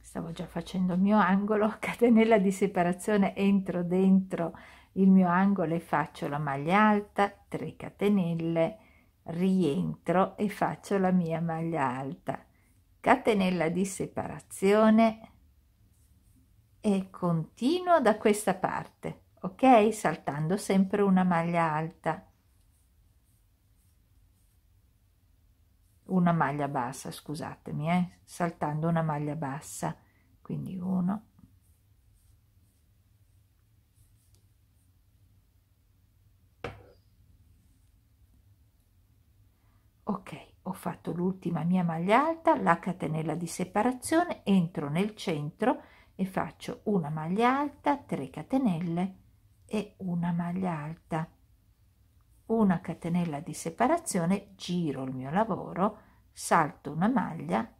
Stavo già facendo il mio angolo catenella di separazione entro dentro il mio angolo e faccio la maglia alta 3 catenelle rientro e faccio la mia maglia alta. Catenella di separazione e continuo da questa parte ok? Saltando sempre una maglia alta. Una maglia bassa scusatemi eh, saltando una maglia bassa. Quindi uno. Ok ho fatto l'ultima mia maglia alta la catenella di separazione entro nel centro e faccio una maglia alta 3 catenelle e una maglia alta. Una catenella di separazione giro il mio lavoro salto una maglia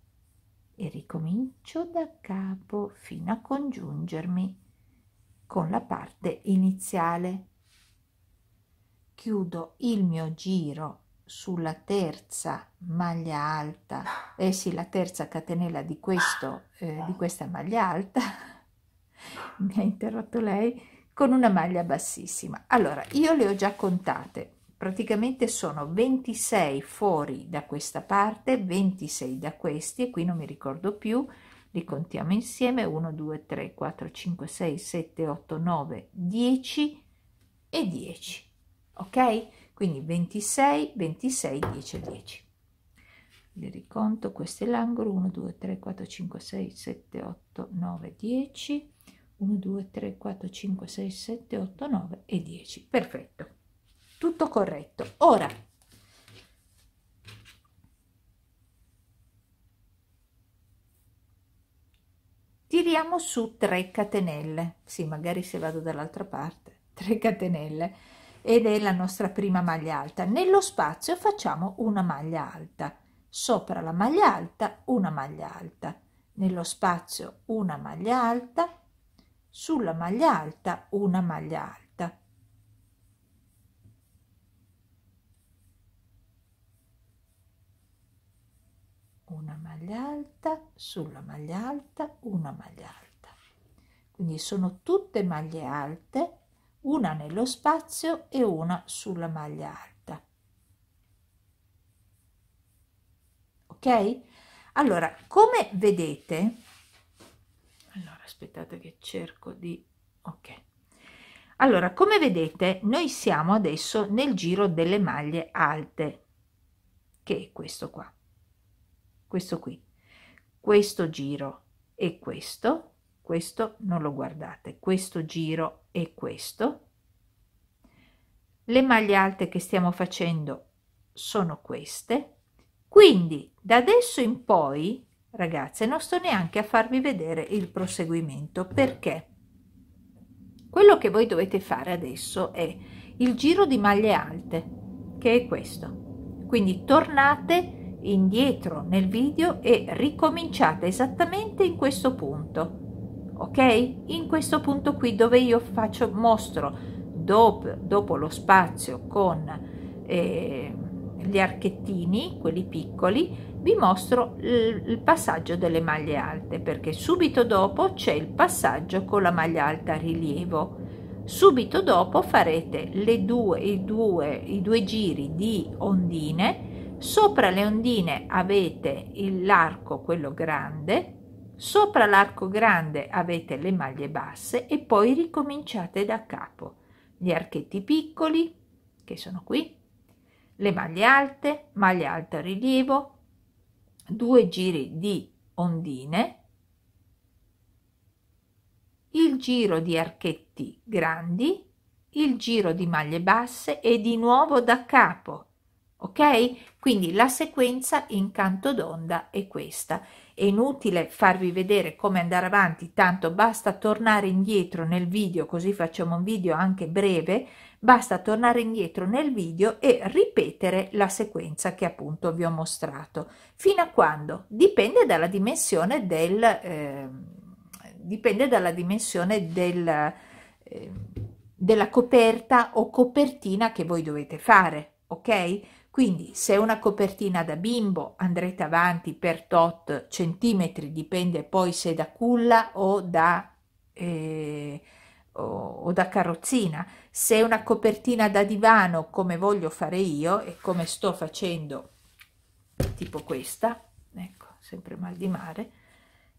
e ricomincio da capo fino a congiungermi con la parte iniziale. Chiudo il mio giro sulla terza maglia alta, eh sì, la terza catenella di, questo, eh, di questa maglia alta, mi ha interrotto lei, con una maglia bassissima. Allora, io le ho già contate, praticamente sono 26 fuori da questa parte 26 da questi e qui non mi ricordo più li contiamo insieme 1 2 3 4 5 6 7 8 9 10 e 10 ok? Quindi 26 26 10 10 li riconto questo è l'angolo 1 2 3 4 5 6 7 8 9 10 1 2 3 4 5 6 7 8 9 e 10 perfetto. Tutto corretto. Ora. Tiriamo su 3 catenelle. Sì magari se vado dall'altra parte. 3 catenelle. Ed è la nostra prima maglia alta. Nello spazio facciamo una maglia alta. Sopra la maglia alta una maglia alta. Nello spazio una maglia alta sulla maglia alta una maglia alta. Una maglia alta sulla maglia alta una maglia alta. Quindi sono tutte maglie alte una nello spazio e una sulla maglia alta. Ok? Allora come vedete aspettate che cerco di ok. Allora come vedete noi siamo adesso nel giro delle maglie alte che è questo qua. Questo qui. Questo giro e questo questo non lo guardate. Questo giro e questo. Le maglie alte che stiamo facendo sono queste. Quindi da adesso in poi ragazze non sto neanche a farvi vedere il proseguimento. Perché? Quello che voi dovete fare adesso è il giro di maglie alte che è questo. Quindi tornate indietro nel video e ricominciate esattamente in questo punto ok? In questo punto qui dove io faccio mostro dopo, dopo lo spazio con eh, gli archettini quelli piccoli vi mostro il, passaggio delle maglie alte perché subito dopo c'è il passaggio con la maglia alta a rilievo. Subito dopo farete le due i due i due giri di ondine. Sopra le ondine avete l'arco quello grande. Sopra l'arco grande avete le maglie basse e poi ricominciate da capo. Gli archetti piccoli che sono qui. Le maglie alte maglia alta a rilievo due giri di ondine il giro di archetti grandi il giro di maglie basse e di nuovo da capo ok? Quindi la sequenza in canto d'onda è questa. È inutile farvi vedere come andare avanti tanto basta tornare indietro nel video così facciamo un video anche breve basta tornare indietro nel video e ripetere la sequenza che appunto vi ho mostrato. Fino a quando? Dipende dalla dimensione del eh, dipende dalla dimensione del eh, della coperta o copertina che voi dovete fare ok? Quindi se una copertina da bimbo andrete avanti per tot centimetri, dipende poi se da culla o da, eh, o, o da carrozzina. Se una copertina da divano come voglio fare io e come sto facendo, tipo questa, ecco, sempre mal di mare,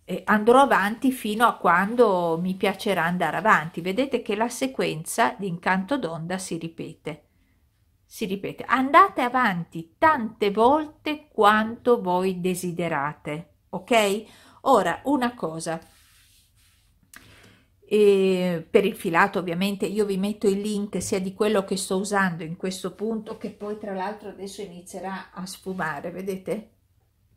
eh, andrò avanti fino a quando mi piacerà andare avanti. Vedete che la sequenza di incanto d'onda si ripete. Si ripete. Andate avanti tante volte quanto voi desiderate ok? Ora una cosa e per il filato ovviamente io vi metto il link sia di quello che sto usando in questo punto che poi tra l'altro adesso inizierà a sfumare vedete?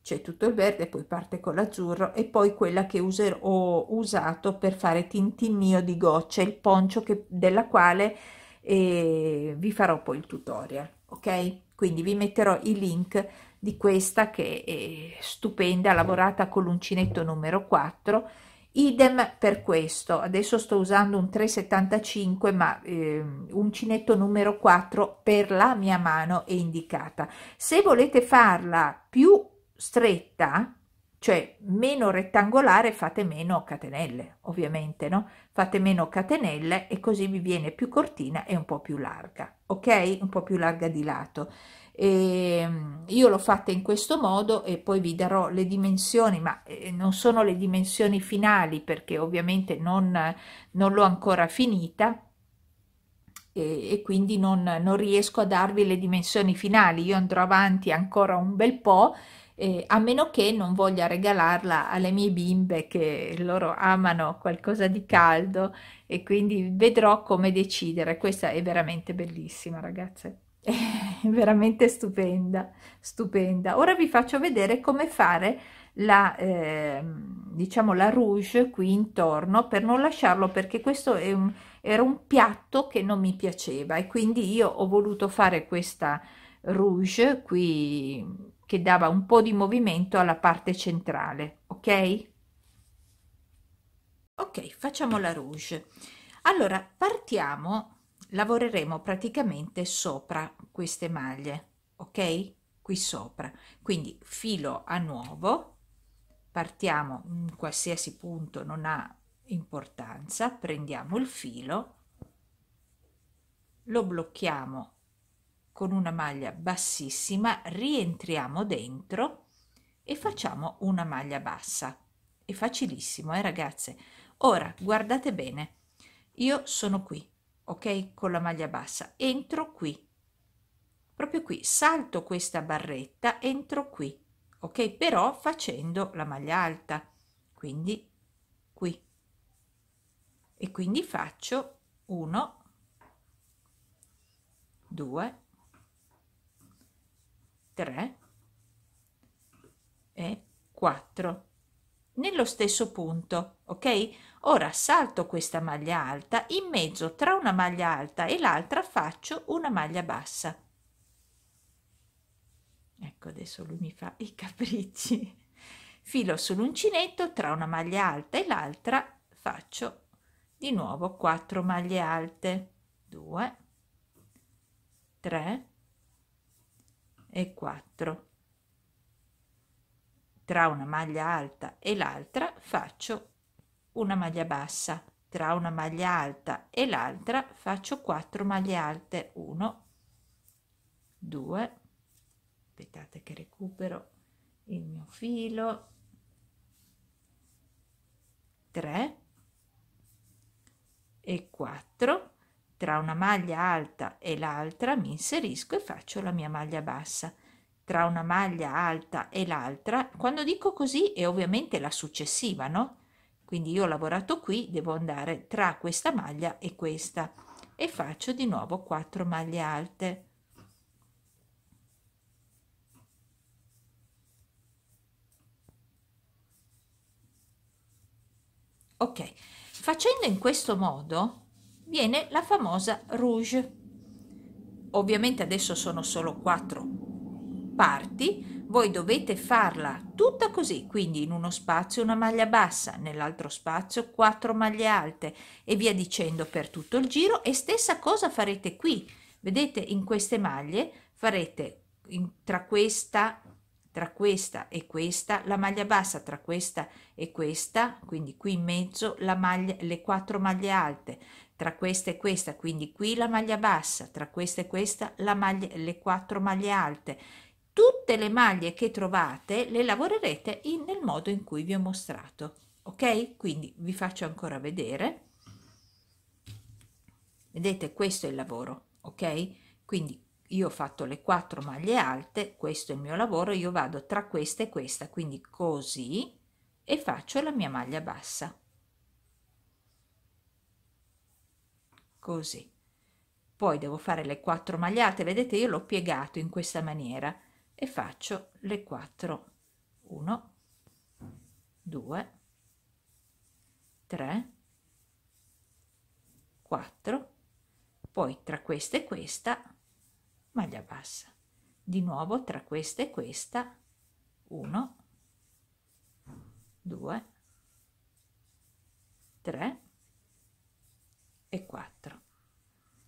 C'è tutto il verde poi parte con l'azzurro e poi quella che userò, ho usato per fare tintinnio di gocce il poncio che, della quale e vi farò poi il tutorial ok? Quindi vi metterò i link di questa che è stupenda lavorata con l'uncinetto numero 4 idem per questo. Adesso sto usando un 375 ma eh, uncinetto numero 4 per la mia mano è indicata. Se volete farla più stretta cioè meno rettangolare fate meno catenelle ovviamente no? Fate meno catenelle e così vi viene più cortina e un po più larga ok? Un po più larga di lato e ehm, io l'ho fatta in questo modo e poi vi darò le dimensioni ma eh, non sono le dimensioni finali perché ovviamente non, non l'ho ancora finita e, e quindi non, non riesco a darvi le dimensioni finali io andrò avanti ancora un bel po' eh, a meno che non voglia regalarla alle mie bimbe che loro amano qualcosa di caldo e quindi vedrò come decidere. Questa è veramente bellissima, ragazze. È veramente stupenda, stupenda. Ora vi faccio vedere come fare la, eh, diciamo, la rouge qui intorno per non lasciarlo perché questo è un, era un piatto che non mi piaceva e quindi io ho voluto fare questa rouge qui che dava un po' di movimento alla parte centrale, ok? Ok, facciamo la rouge. Allora, partiamo, lavoreremo praticamente sopra queste maglie, ok? Qui sopra. Quindi filo a nuovo, partiamo in qualsiasi punto, non ha importanza, prendiamo il filo, lo blocchiamo con una maglia bassissima, rientriamo dentro e facciamo una maglia bassa. È facilissimo, eh ragazze? Ora, guardate bene, io sono qui, ok? Con la maglia bassa, entro qui, proprio qui, salto questa barretta, entro qui, ok? Però facendo la maglia alta, quindi qui. E quindi faccio 1, 2, 3 e 4 nello stesso punto ok ora salto questa maglia alta in mezzo tra una maglia alta e l'altra faccio una maglia bassa. Ecco adesso lui mi fa i capricci. Filo sull'uncinetto tra una maglia alta e l'altra faccio di nuovo 4 maglie alte. 2 3 e 4 tra una maglia alta e l'altra faccio una maglia bassa tra una maglia alta e l'altra faccio 4 maglie alte. 1 2 aspettate che recupero il mio filo. 3 e 4 tra una maglia alta e l'altra mi inserisco e faccio la mia maglia bassa. Tra una maglia alta e l'altra quando dico così è ovviamente la successiva no quindi io ho lavorato qui devo andare tra questa maglia e questa e faccio di nuovo 4 maglie alte ok facendo in questo modo viene la famosa rouge. Ovviamente adesso sono solo quattro parti, voi dovete farla tutta così, quindi in uno spazio una maglia bassa, nell'altro spazio quattro maglie alte e via dicendo per tutto il giro e stessa cosa farete qui. Vedete in queste maglie farete in, tra questa tra questa e questa, la maglia bassa tra questa e questa, quindi qui in mezzo la maglia, le quattro maglie alte, tra questa e questa, quindi qui la maglia bassa, tra questa e questa la maglia, le quattro maglie alte. Tutte le maglie che trovate le lavorerete in, nel modo in cui vi ho mostrato, ok? Quindi vi faccio ancora vedere. Vedete, questo è il lavoro, ok? Quindi io ho fatto le quattro maglie alte, questo è il mio lavoro, io vado tra questa e questa, quindi così, e faccio la mia maglia bassa. così poi devo fare le quattro magliate vedete io l'ho piegato in questa maniera e faccio le quattro. 1 2 3 4 poi tra questa e questa maglia bassa. Di nuovo tra questa e questa 1 2 3 e 4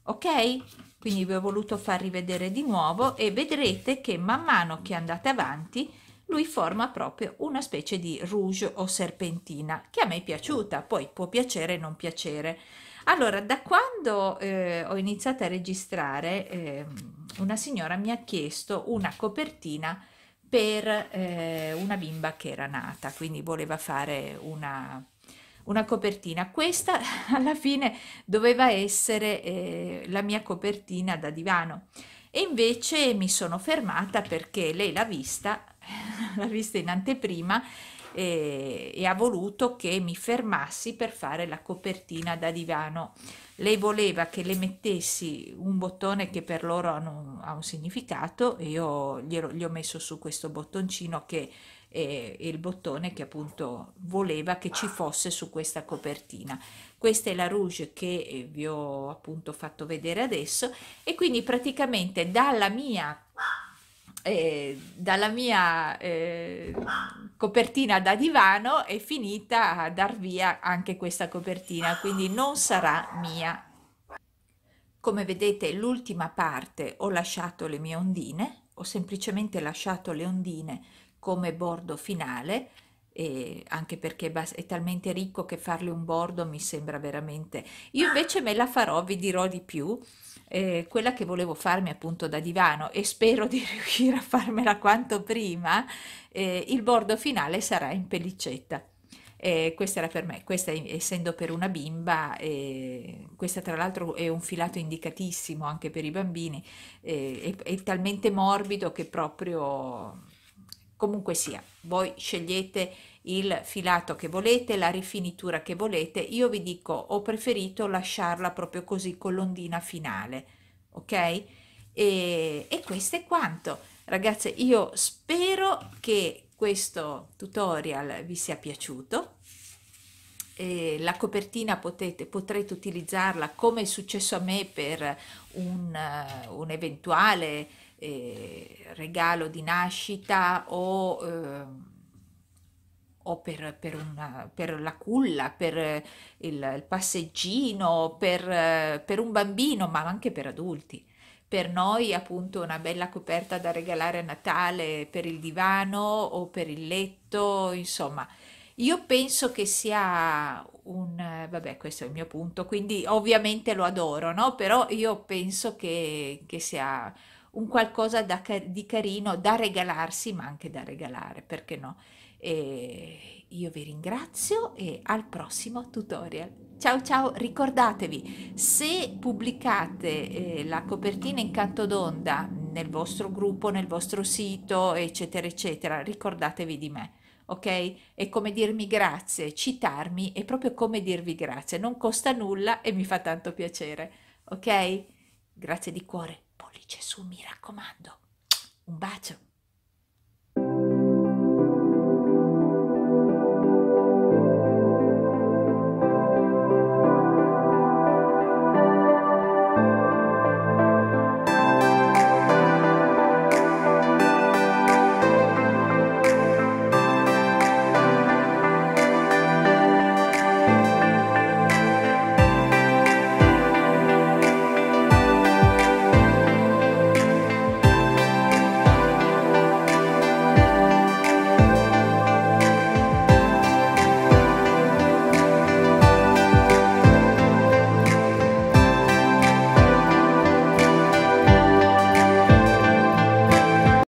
ok? Quindi vi ho voluto far rivedere di nuovo e vedrete che man mano che andate avanti lui forma proprio una specie di rouge o serpentina che a me è piaciuta poi può piacere o non piacere. Allora da quando eh, ho iniziato a registrare eh, una signora mi ha chiesto una copertina per eh, una bimba che era nata quindi voleva fare una una copertina. Questa alla fine doveva essere eh, la mia copertina da divano e invece mi sono fermata perché lei l'ha vista, l'ha vista in anteprima e, e, ha voluto che mi fermassi per fare la copertina da divano. Lei voleva che le mettessi un bottone che per loro hanno, ha un significato e io gli ho messo su questo bottoncino che e, e il bottone che appunto voleva che ci fosse su questa copertina. Questa è la rouge che eh, vi ho appunto fatto vedere adesso e quindi praticamente dalla mia eh, dalla mia eh, copertina da divano è finita a dar via anche questa copertina quindi non sarà mia come vedete l'ultima parte ho lasciato le mie ondine ho semplicemente lasciato le ondine come bordo finale anche perché è talmente ricco che farle un bordo mi sembra veramente. Io invece me la farò vi dirò di più. Eh, quella che volevo farmi appunto da divano e spero di riuscire a farmela quanto prima eh, il bordo finale sarà in pellicetta. Eh, questa era per me, questa essendo per una bimba, eh, questa tra l'altro è un filato indicatissimo anche per i bambini, eh, è, è, talmente morbido che proprio comunque sia, voi scegliete il filato che volete, la rifinitura che volete, io vi dico ho preferito lasciarla proprio così con l'ondina finale, ok? E, e questo è quanto. Ragazze, io spero che questo tutorial vi sia piaciuto. E la copertina potete, potrete utilizzarla come è successo a me per un, un eventuale eh, regalo di nascita o, eh, o per, per, una, per, la culla, per il, il passeggino, per, per un bambino, ma anche per adulti per noi appunto una bella coperta da regalare a Natale per il divano o per il letto, insomma. Io penso che sia un, vabbè, questo è il mio punto, quindi ovviamente lo adoro, no? Però io penso che, che sia un qualcosa da, di carino da regalarsi, ma anche da regalare, perché no? E io vi ringrazio e al prossimo tutorial. Ciao ciao, ricordatevi, se pubblicate eh, la copertina in canto d'onda nel vostro gruppo, nel vostro sito, eccetera, eccetera, ricordatevi di me, ok? È come dirmi grazie, citarmi è proprio come dirvi grazie, non costa nulla e mi fa tanto piacere, ok? Grazie di cuore pollice su, mi raccomando. Un bacio.